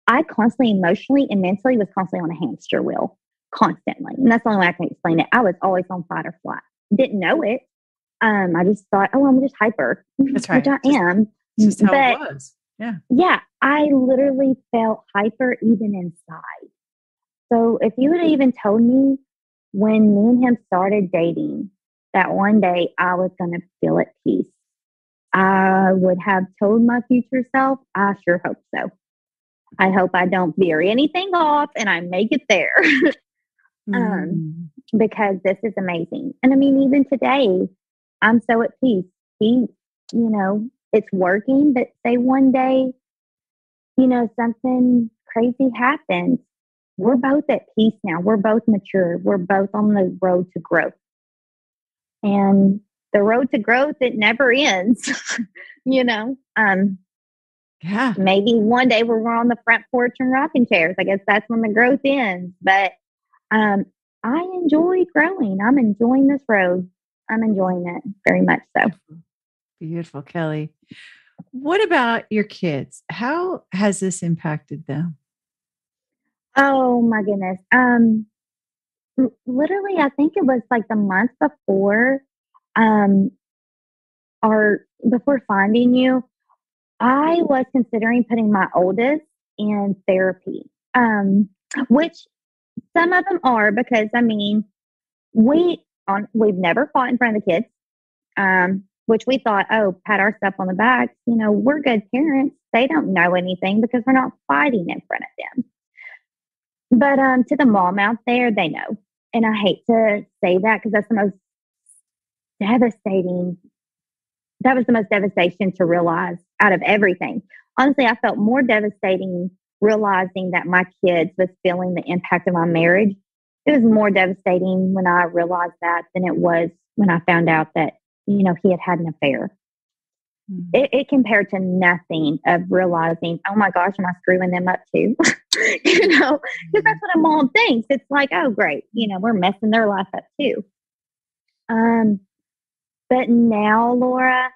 I constantly emotionally and mentally was constantly on a hamster wheel, constantly. And that's the only way I can explain it. I was always on fight or flight. Didn't know it. Um, I just thought, oh, I'm just hyper. That's right. Which I am. Just how but, it was. Yeah. Yeah. I literally felt hyper even inside. So if you had even told me when me and him started dating that one day I was going to feel at peace, I would have told my future self, I sure hope so. I hope I don't veer anything off and I make it there. um, mm. because this is amazing. And I mean, even today, I'm so at peace. He, you know, it's working, but say one day, you know, something crazy happens we're both at peace now. We're both mature. We're both on the road to growth. And the road to growth, it never ends, you know. Um, yeah. Maybe one day we're on the front porch and rocking chairs. I guess that's when the growth ends. But um, I enjoy growing. I'm enjoying this road. I'm enjoying it very much so. Beautiful, Kelly. What about your kids? How has this impacted them? Oh my goodness. Um, literally, I think it was like the month before, um, or before finding you, I was considering putting my oldest in therapy Um, which some of them are because I mean, we on we've never fought in front of the kids. Um, which we thought, oh, pat ourselves on the back. You know, we're good parents. They don't know anything because we're not fighting in front of them. But um, to the mom out there, they know. And I hate to say that because that's the most devastating. That was the most devastation to realize out of everything. Honestly, I felt more devastating realizing that my kids was feeling the impact of my marriage. It was more devastating when I realized that than it was when I found out that you know, he had had an affair. Mm-hmm. It, it, compared to nothing of realizing, oh my gosh, am I screwing them up too? you know, because that's what a mom thinks. It's like, oh, great, you know, we're messing their life up too. Um, but now, Laura,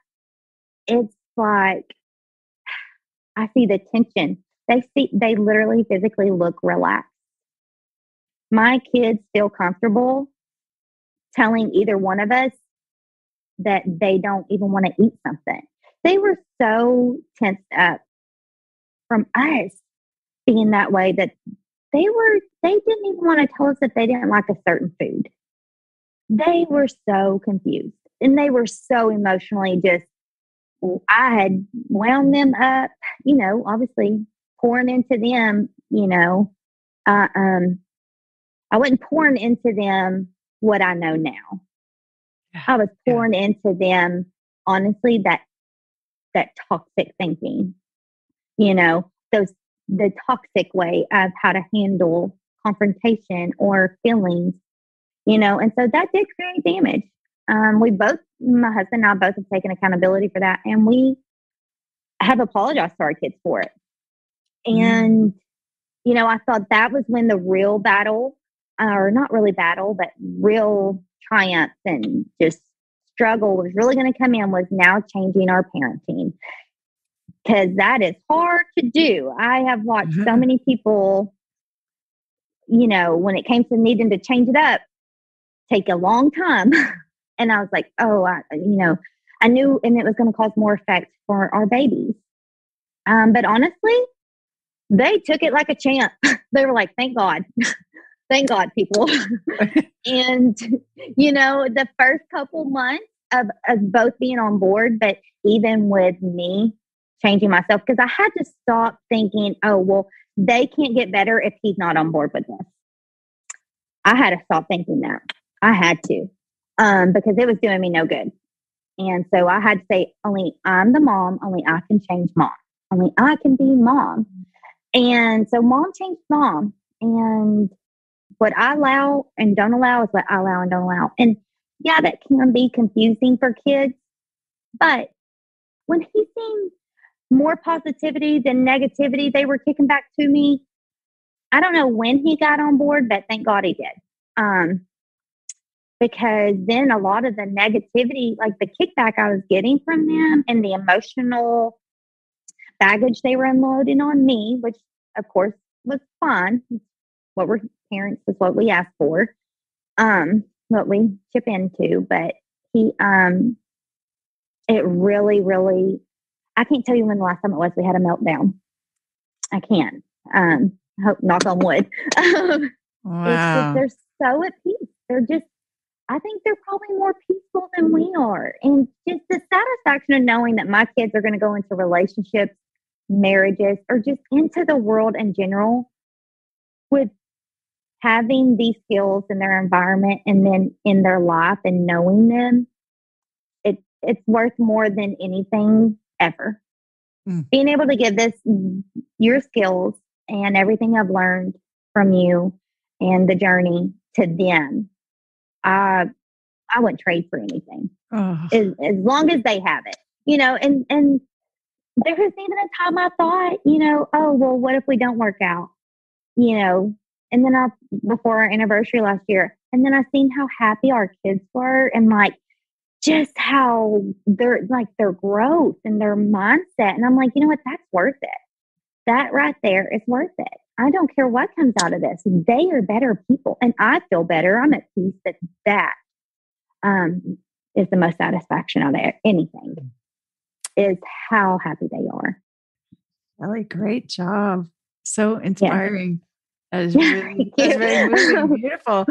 it's like I see the tension. They see, they literally physically look relaxed. My kids feel comfortable telling either one of us that they don't even want to eat something. They were so tensed up from us being that way that they were they didn't even want to tell us that they didn't like a certain food. They were so confused and they were so emotionally just I had wound them up, you know, obviously pouring into them, you know, uh, um, I wasn't pouring into them what I know now. I was pouring yeah. into them, honestly, that that toxic thinking, you know, those the toxic way of how to handle confrontation or feelings, you know, and so that did create damage. Um, we both, my husband and I both have taken accountability for that, and we have apologized to our kids for it. Mm. And, mm. you know, I thought that was when the real battle, or not really battle, but real triumph and just struggle was really going to come in was now changing our parenting because that is hard to do. I have watched mm-hmm. so many people, you know, when it came to needing to change it up, take a long time. and I was like, oh, I, you know, I knew, and it was going to cause more effect for our babies. Um, but honestly, they took it like a champ. they were like, thank God. Thank God, people. and, you know, the first couple months of, of both being on board, but even with me changing myself, because I had to stop thinking, oh, well, they can't get better if he's not on board with this. I had to stop thinking that. I had to, um, because it was doing me no good. And so I had to say, only I'm the mom, only I can change mom, only I can be mom. And so mom changed mom. And what I allow and don't allow is what I allow and don't allow. And yeah, that can be confusing for kids. But when he seen more positivity than negativity, they were kicking back to me. I don't know when he got on board, but thank God he did. Um, because then a lot of the negativity, like the kickback I was getting from them and the emotional baggage they were unloading on me, which of course was fun. What we're parents is what we ask for, um, what we chip into. But he, um, it really, really, I can't tell you when the last time it was we had a meltdown. I can't. Um, hope knock on wood. wow. Just, they're so at peace. They're just, I think they're probably more peaceful than we are. And just the satisfaction of knowing that my kids are going to go into relationships, marriages, or just into the world in general with having these skills in their environment and then in their life and knowing them, it, it's worth more than anything ever. Mm. Being able to give this, your skills and everything I've learned from you and the journey to them, I, I wouldn't trade for anything. Oh. As, as long as they have it, you know, and, and there was even a time I thought, you know, oh, well, what if we don't work out? You know, and then I, before our anniversary last year, and then I seen how happy our kids were and like just how their like their growth and their mindset. And I'm like, you know what? That's worth it. That right there is worth it. I don't care what comes out of this. They are better people, and I feel better. I'm at peace that that um, is the most satisfaction out of anything. Is how happy they are. Really great job. So inspiring. Yeah. That is really that's very moving, beautiful.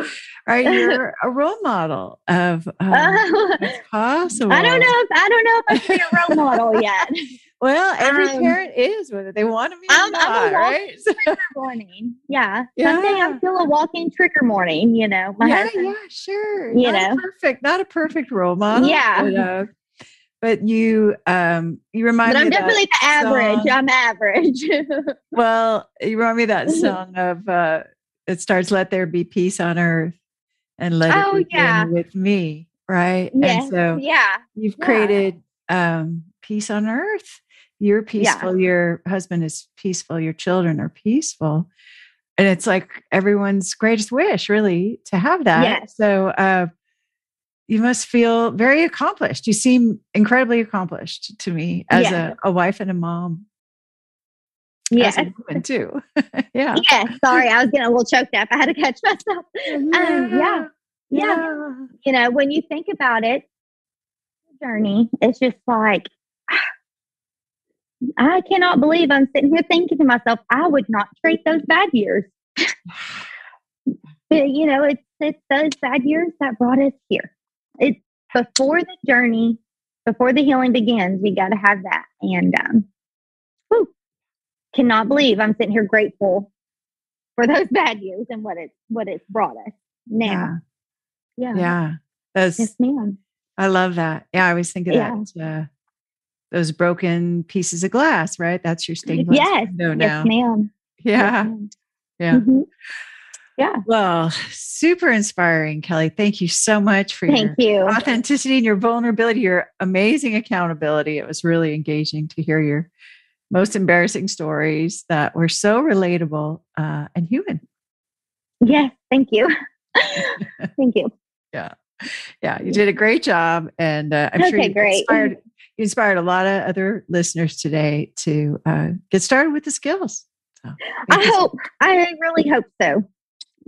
Right, you're a role model of um, uh, possible. I don't know if I don't know if I'm a role model yet. Well, every um, parent is whether they want to be I'm, not, I'm right? trigger morning. Yeah. yeah. Someday I feel a walking trigger morning, you know. Yeah, husband, yeah, sure. You not know, perfect, not a perfect role model. Yeah. But, uh, but you um you remind but I'm me definitely the average. Song. I'm average. well, you remind me that song of uh it starts let there be peace on earth and let oh, it begin yeah. with me, right? Yes. And so yeah. You've yeah. created um peace on earth you're peaceful, yeah. your husband is peaceful, your children are peaceful. And it's like everyone's greatest wish, really, to have that. Yes. So uh, you must feel very accomplished. You seem incredibly accomplished to me as a, a wife and a mom. Yes. As a woman too. yeah. Yeah. Sorry, I was getting a little choked up. I had to catch myself. Yeah. Um, yeah. yeah. Yeah. You know, when you think about it, journey, it's just like I cannot believe I'm sitting here thinking to myself, I would not trade those bad years. you know, it's it's those bad years that brought us here. It's before the journey, before the healing begins, we got to have that. And um, whew, cannot believe I'm sitting here grateful for those bad years and what it's what it's brought us now. Yeah, yeah, yeah. That's yes, ma'am. I love that. Yeah, I always think of yeah. that. Uh, those broken pieces of glass, right? That's your stained glass yes, window now. Yes, ma'am. Yeah. Yes, ma'am. Yeah. Mm-hmm. Yeah. Well, super inspiring, Kelly. Thank you so much for Thank your you. authenticity and your vulnerability, your amazing accountability. It was really engaging to hear your most embarrassing stories that were so relatable uh, and human. Yes. Thank you. thank you. Yeah. Yeah. You did a great job. And uh, I'm okay, sure you great. inspired you inspired a lot of other listeners today to uh, get started with the skills. So, I hope, I really hope so.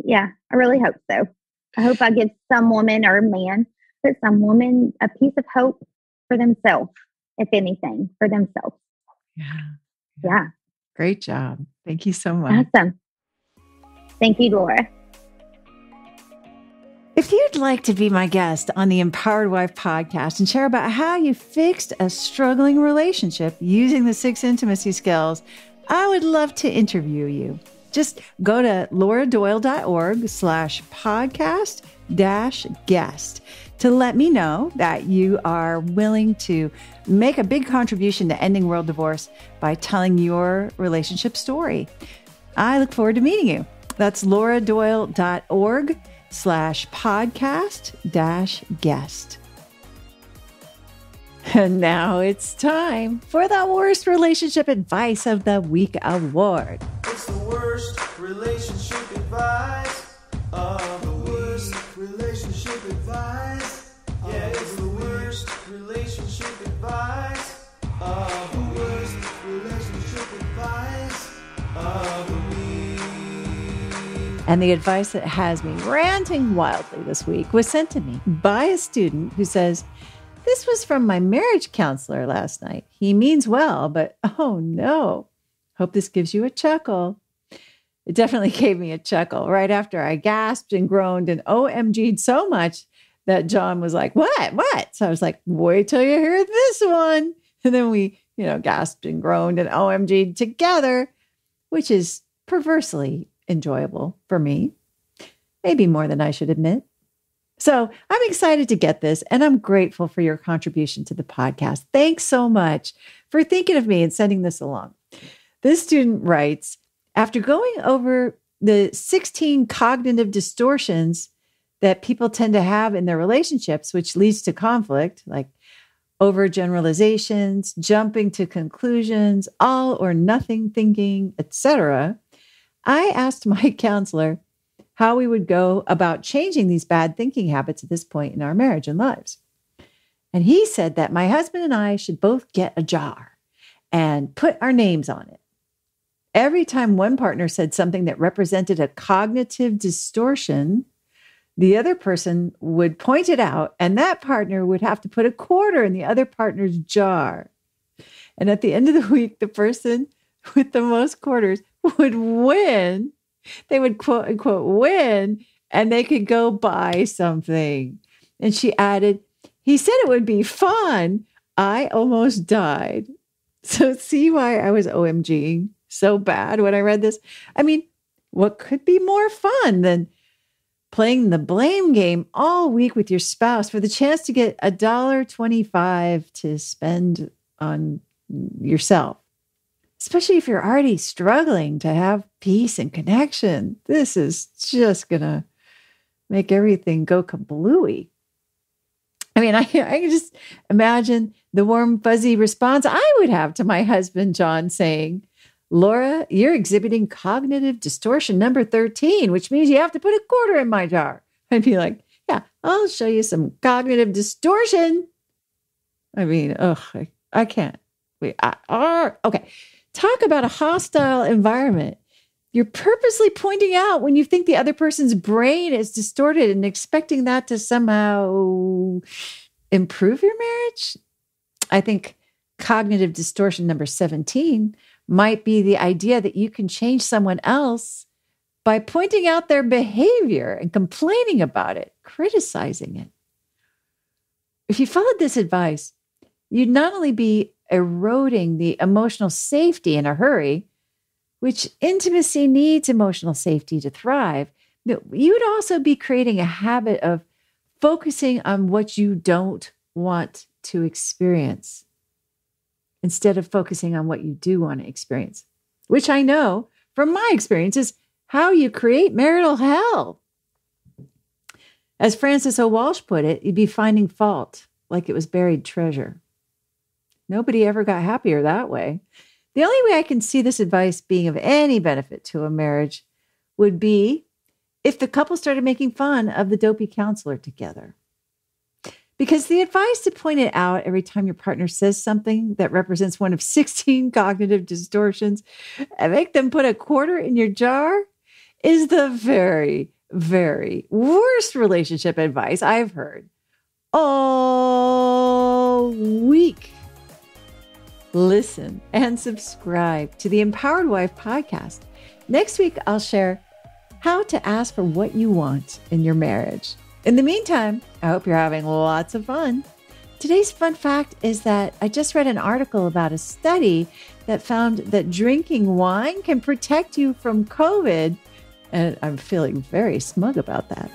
Yeah, I really hope so. I hope I give some woman or man, but some woman a piece of hope for themselves, if anything, for themselves. Yeah. Yeah. Great job. Thank you so much. Awesome. Thank you, Laura. If you'd like to be my guest on the Empowered Wife podcast and share about how you fixed a struggling relationship using the six intimacy skills, I would love to interview you. Just go to lauradoyle.org slash podcast dash guest to let me know that you are willing to make a big contribution to ending world divorce by telling your relationship story. I look forward to meeting you. That's lauradoyle.org slash podcast dash guest. And now it's time for the Worst Relationship Advice of the Week award. It's the worst relationship advice of the worst relationship advice. Yeah, it's the worst relationship advice of the worst relationship advice of the and the advice that has me ranting wildly this week was sent to me by a student who says, This was from my marriage counselor last night. He means well, but oh no. Hope this gives you a chuckle. It definitely gave me a chuckle right after I gasped and groaned and OMG'd so much that John was like, What? What? So I was like, Wait till you hear this one. And then we, you know, gasped and groaned and OMG'd together, which is perversely enjoyable for me, maybe more than I should admit. So I'm excited to get this, and I'm grateful for your contribution to the podcast. Thanks so much for thinking of me and sending this along. This student writes After going over the 16 cognitive distortions that people tend to have in their relationships, which leads to conflict, like overgeneralizations, jumping to conclusions, all or nothing thinking, etc., I asked my counselor how we would go about changing these bad thinking habits at this point in our marriage and lives. And he said that my husband and I should both get a jar and put our names on it. Every time one partner said something that represented a cognitive distortion, the other person would point it out, and that partner would have to put a quarter in the other partner's jar. And at the end of the week, the person with the most quarters would win. They would quote unquote win and they could go buy something. And she added, he said it would be fun. I almost died. So see why I was OMGing so bad when I read this? I mean, what could be more fun than playing the blame game all week with your spouse for the chance to get a dollar 25 to spend on yourself? Especially if you're already struggling to have peace and connection. This is just going to make everything go kablooey. I mean, I, I can just imagine the warm, fuzzy response I would have to my husband, John, saying, Laura, you're exhibiting cognitive distortion number 13, which means you have to put a quarter in my jar. I'd be like, yeah, I'll show you some cognitive distortion. I mean, ugh, I, I can't. We uh, okay. Talk about a hostile environment. You're purposely pointing out when you think the other person's brain is distorted and expecting that to somehow improve your marriage. I think cognitive distortion number 17 might be the idea that you can change someone else by pointing out their behavior and complaining about it, criticizing it. If you followed this advice, you'd not only be eroding the emotional safety in a hurry, which intimacy needs emotional safety to thrive, you'd also be creating a habit of focusing on what you don't want to experience instead of focusing on what you do want to experience, which I know from my experience is how you create marital hell. As Francis O'Walsh put it, you'd be finding fault like it was buried treasure. Nobody ever got happier that way. The only way I can see this advice being of any benefit to a marriage would be if the couple started making fun of the dopey counselor together. Because the advice to point it out every time your partner says something that represents one of 16 cognitive distortions and make them put a quarter in your jar is the very, very worst relationship advice I've heard all week. Listen and subscribe to the Empowered Wife podcast. Next week, I'll share how to ask for what you want in your marriage. In the meantime, I hope you're having lots of fun. Today's fun fact is that I just read an article about a study that found that drinking wine can protect you from COVID. And I'm feeling very smug about that.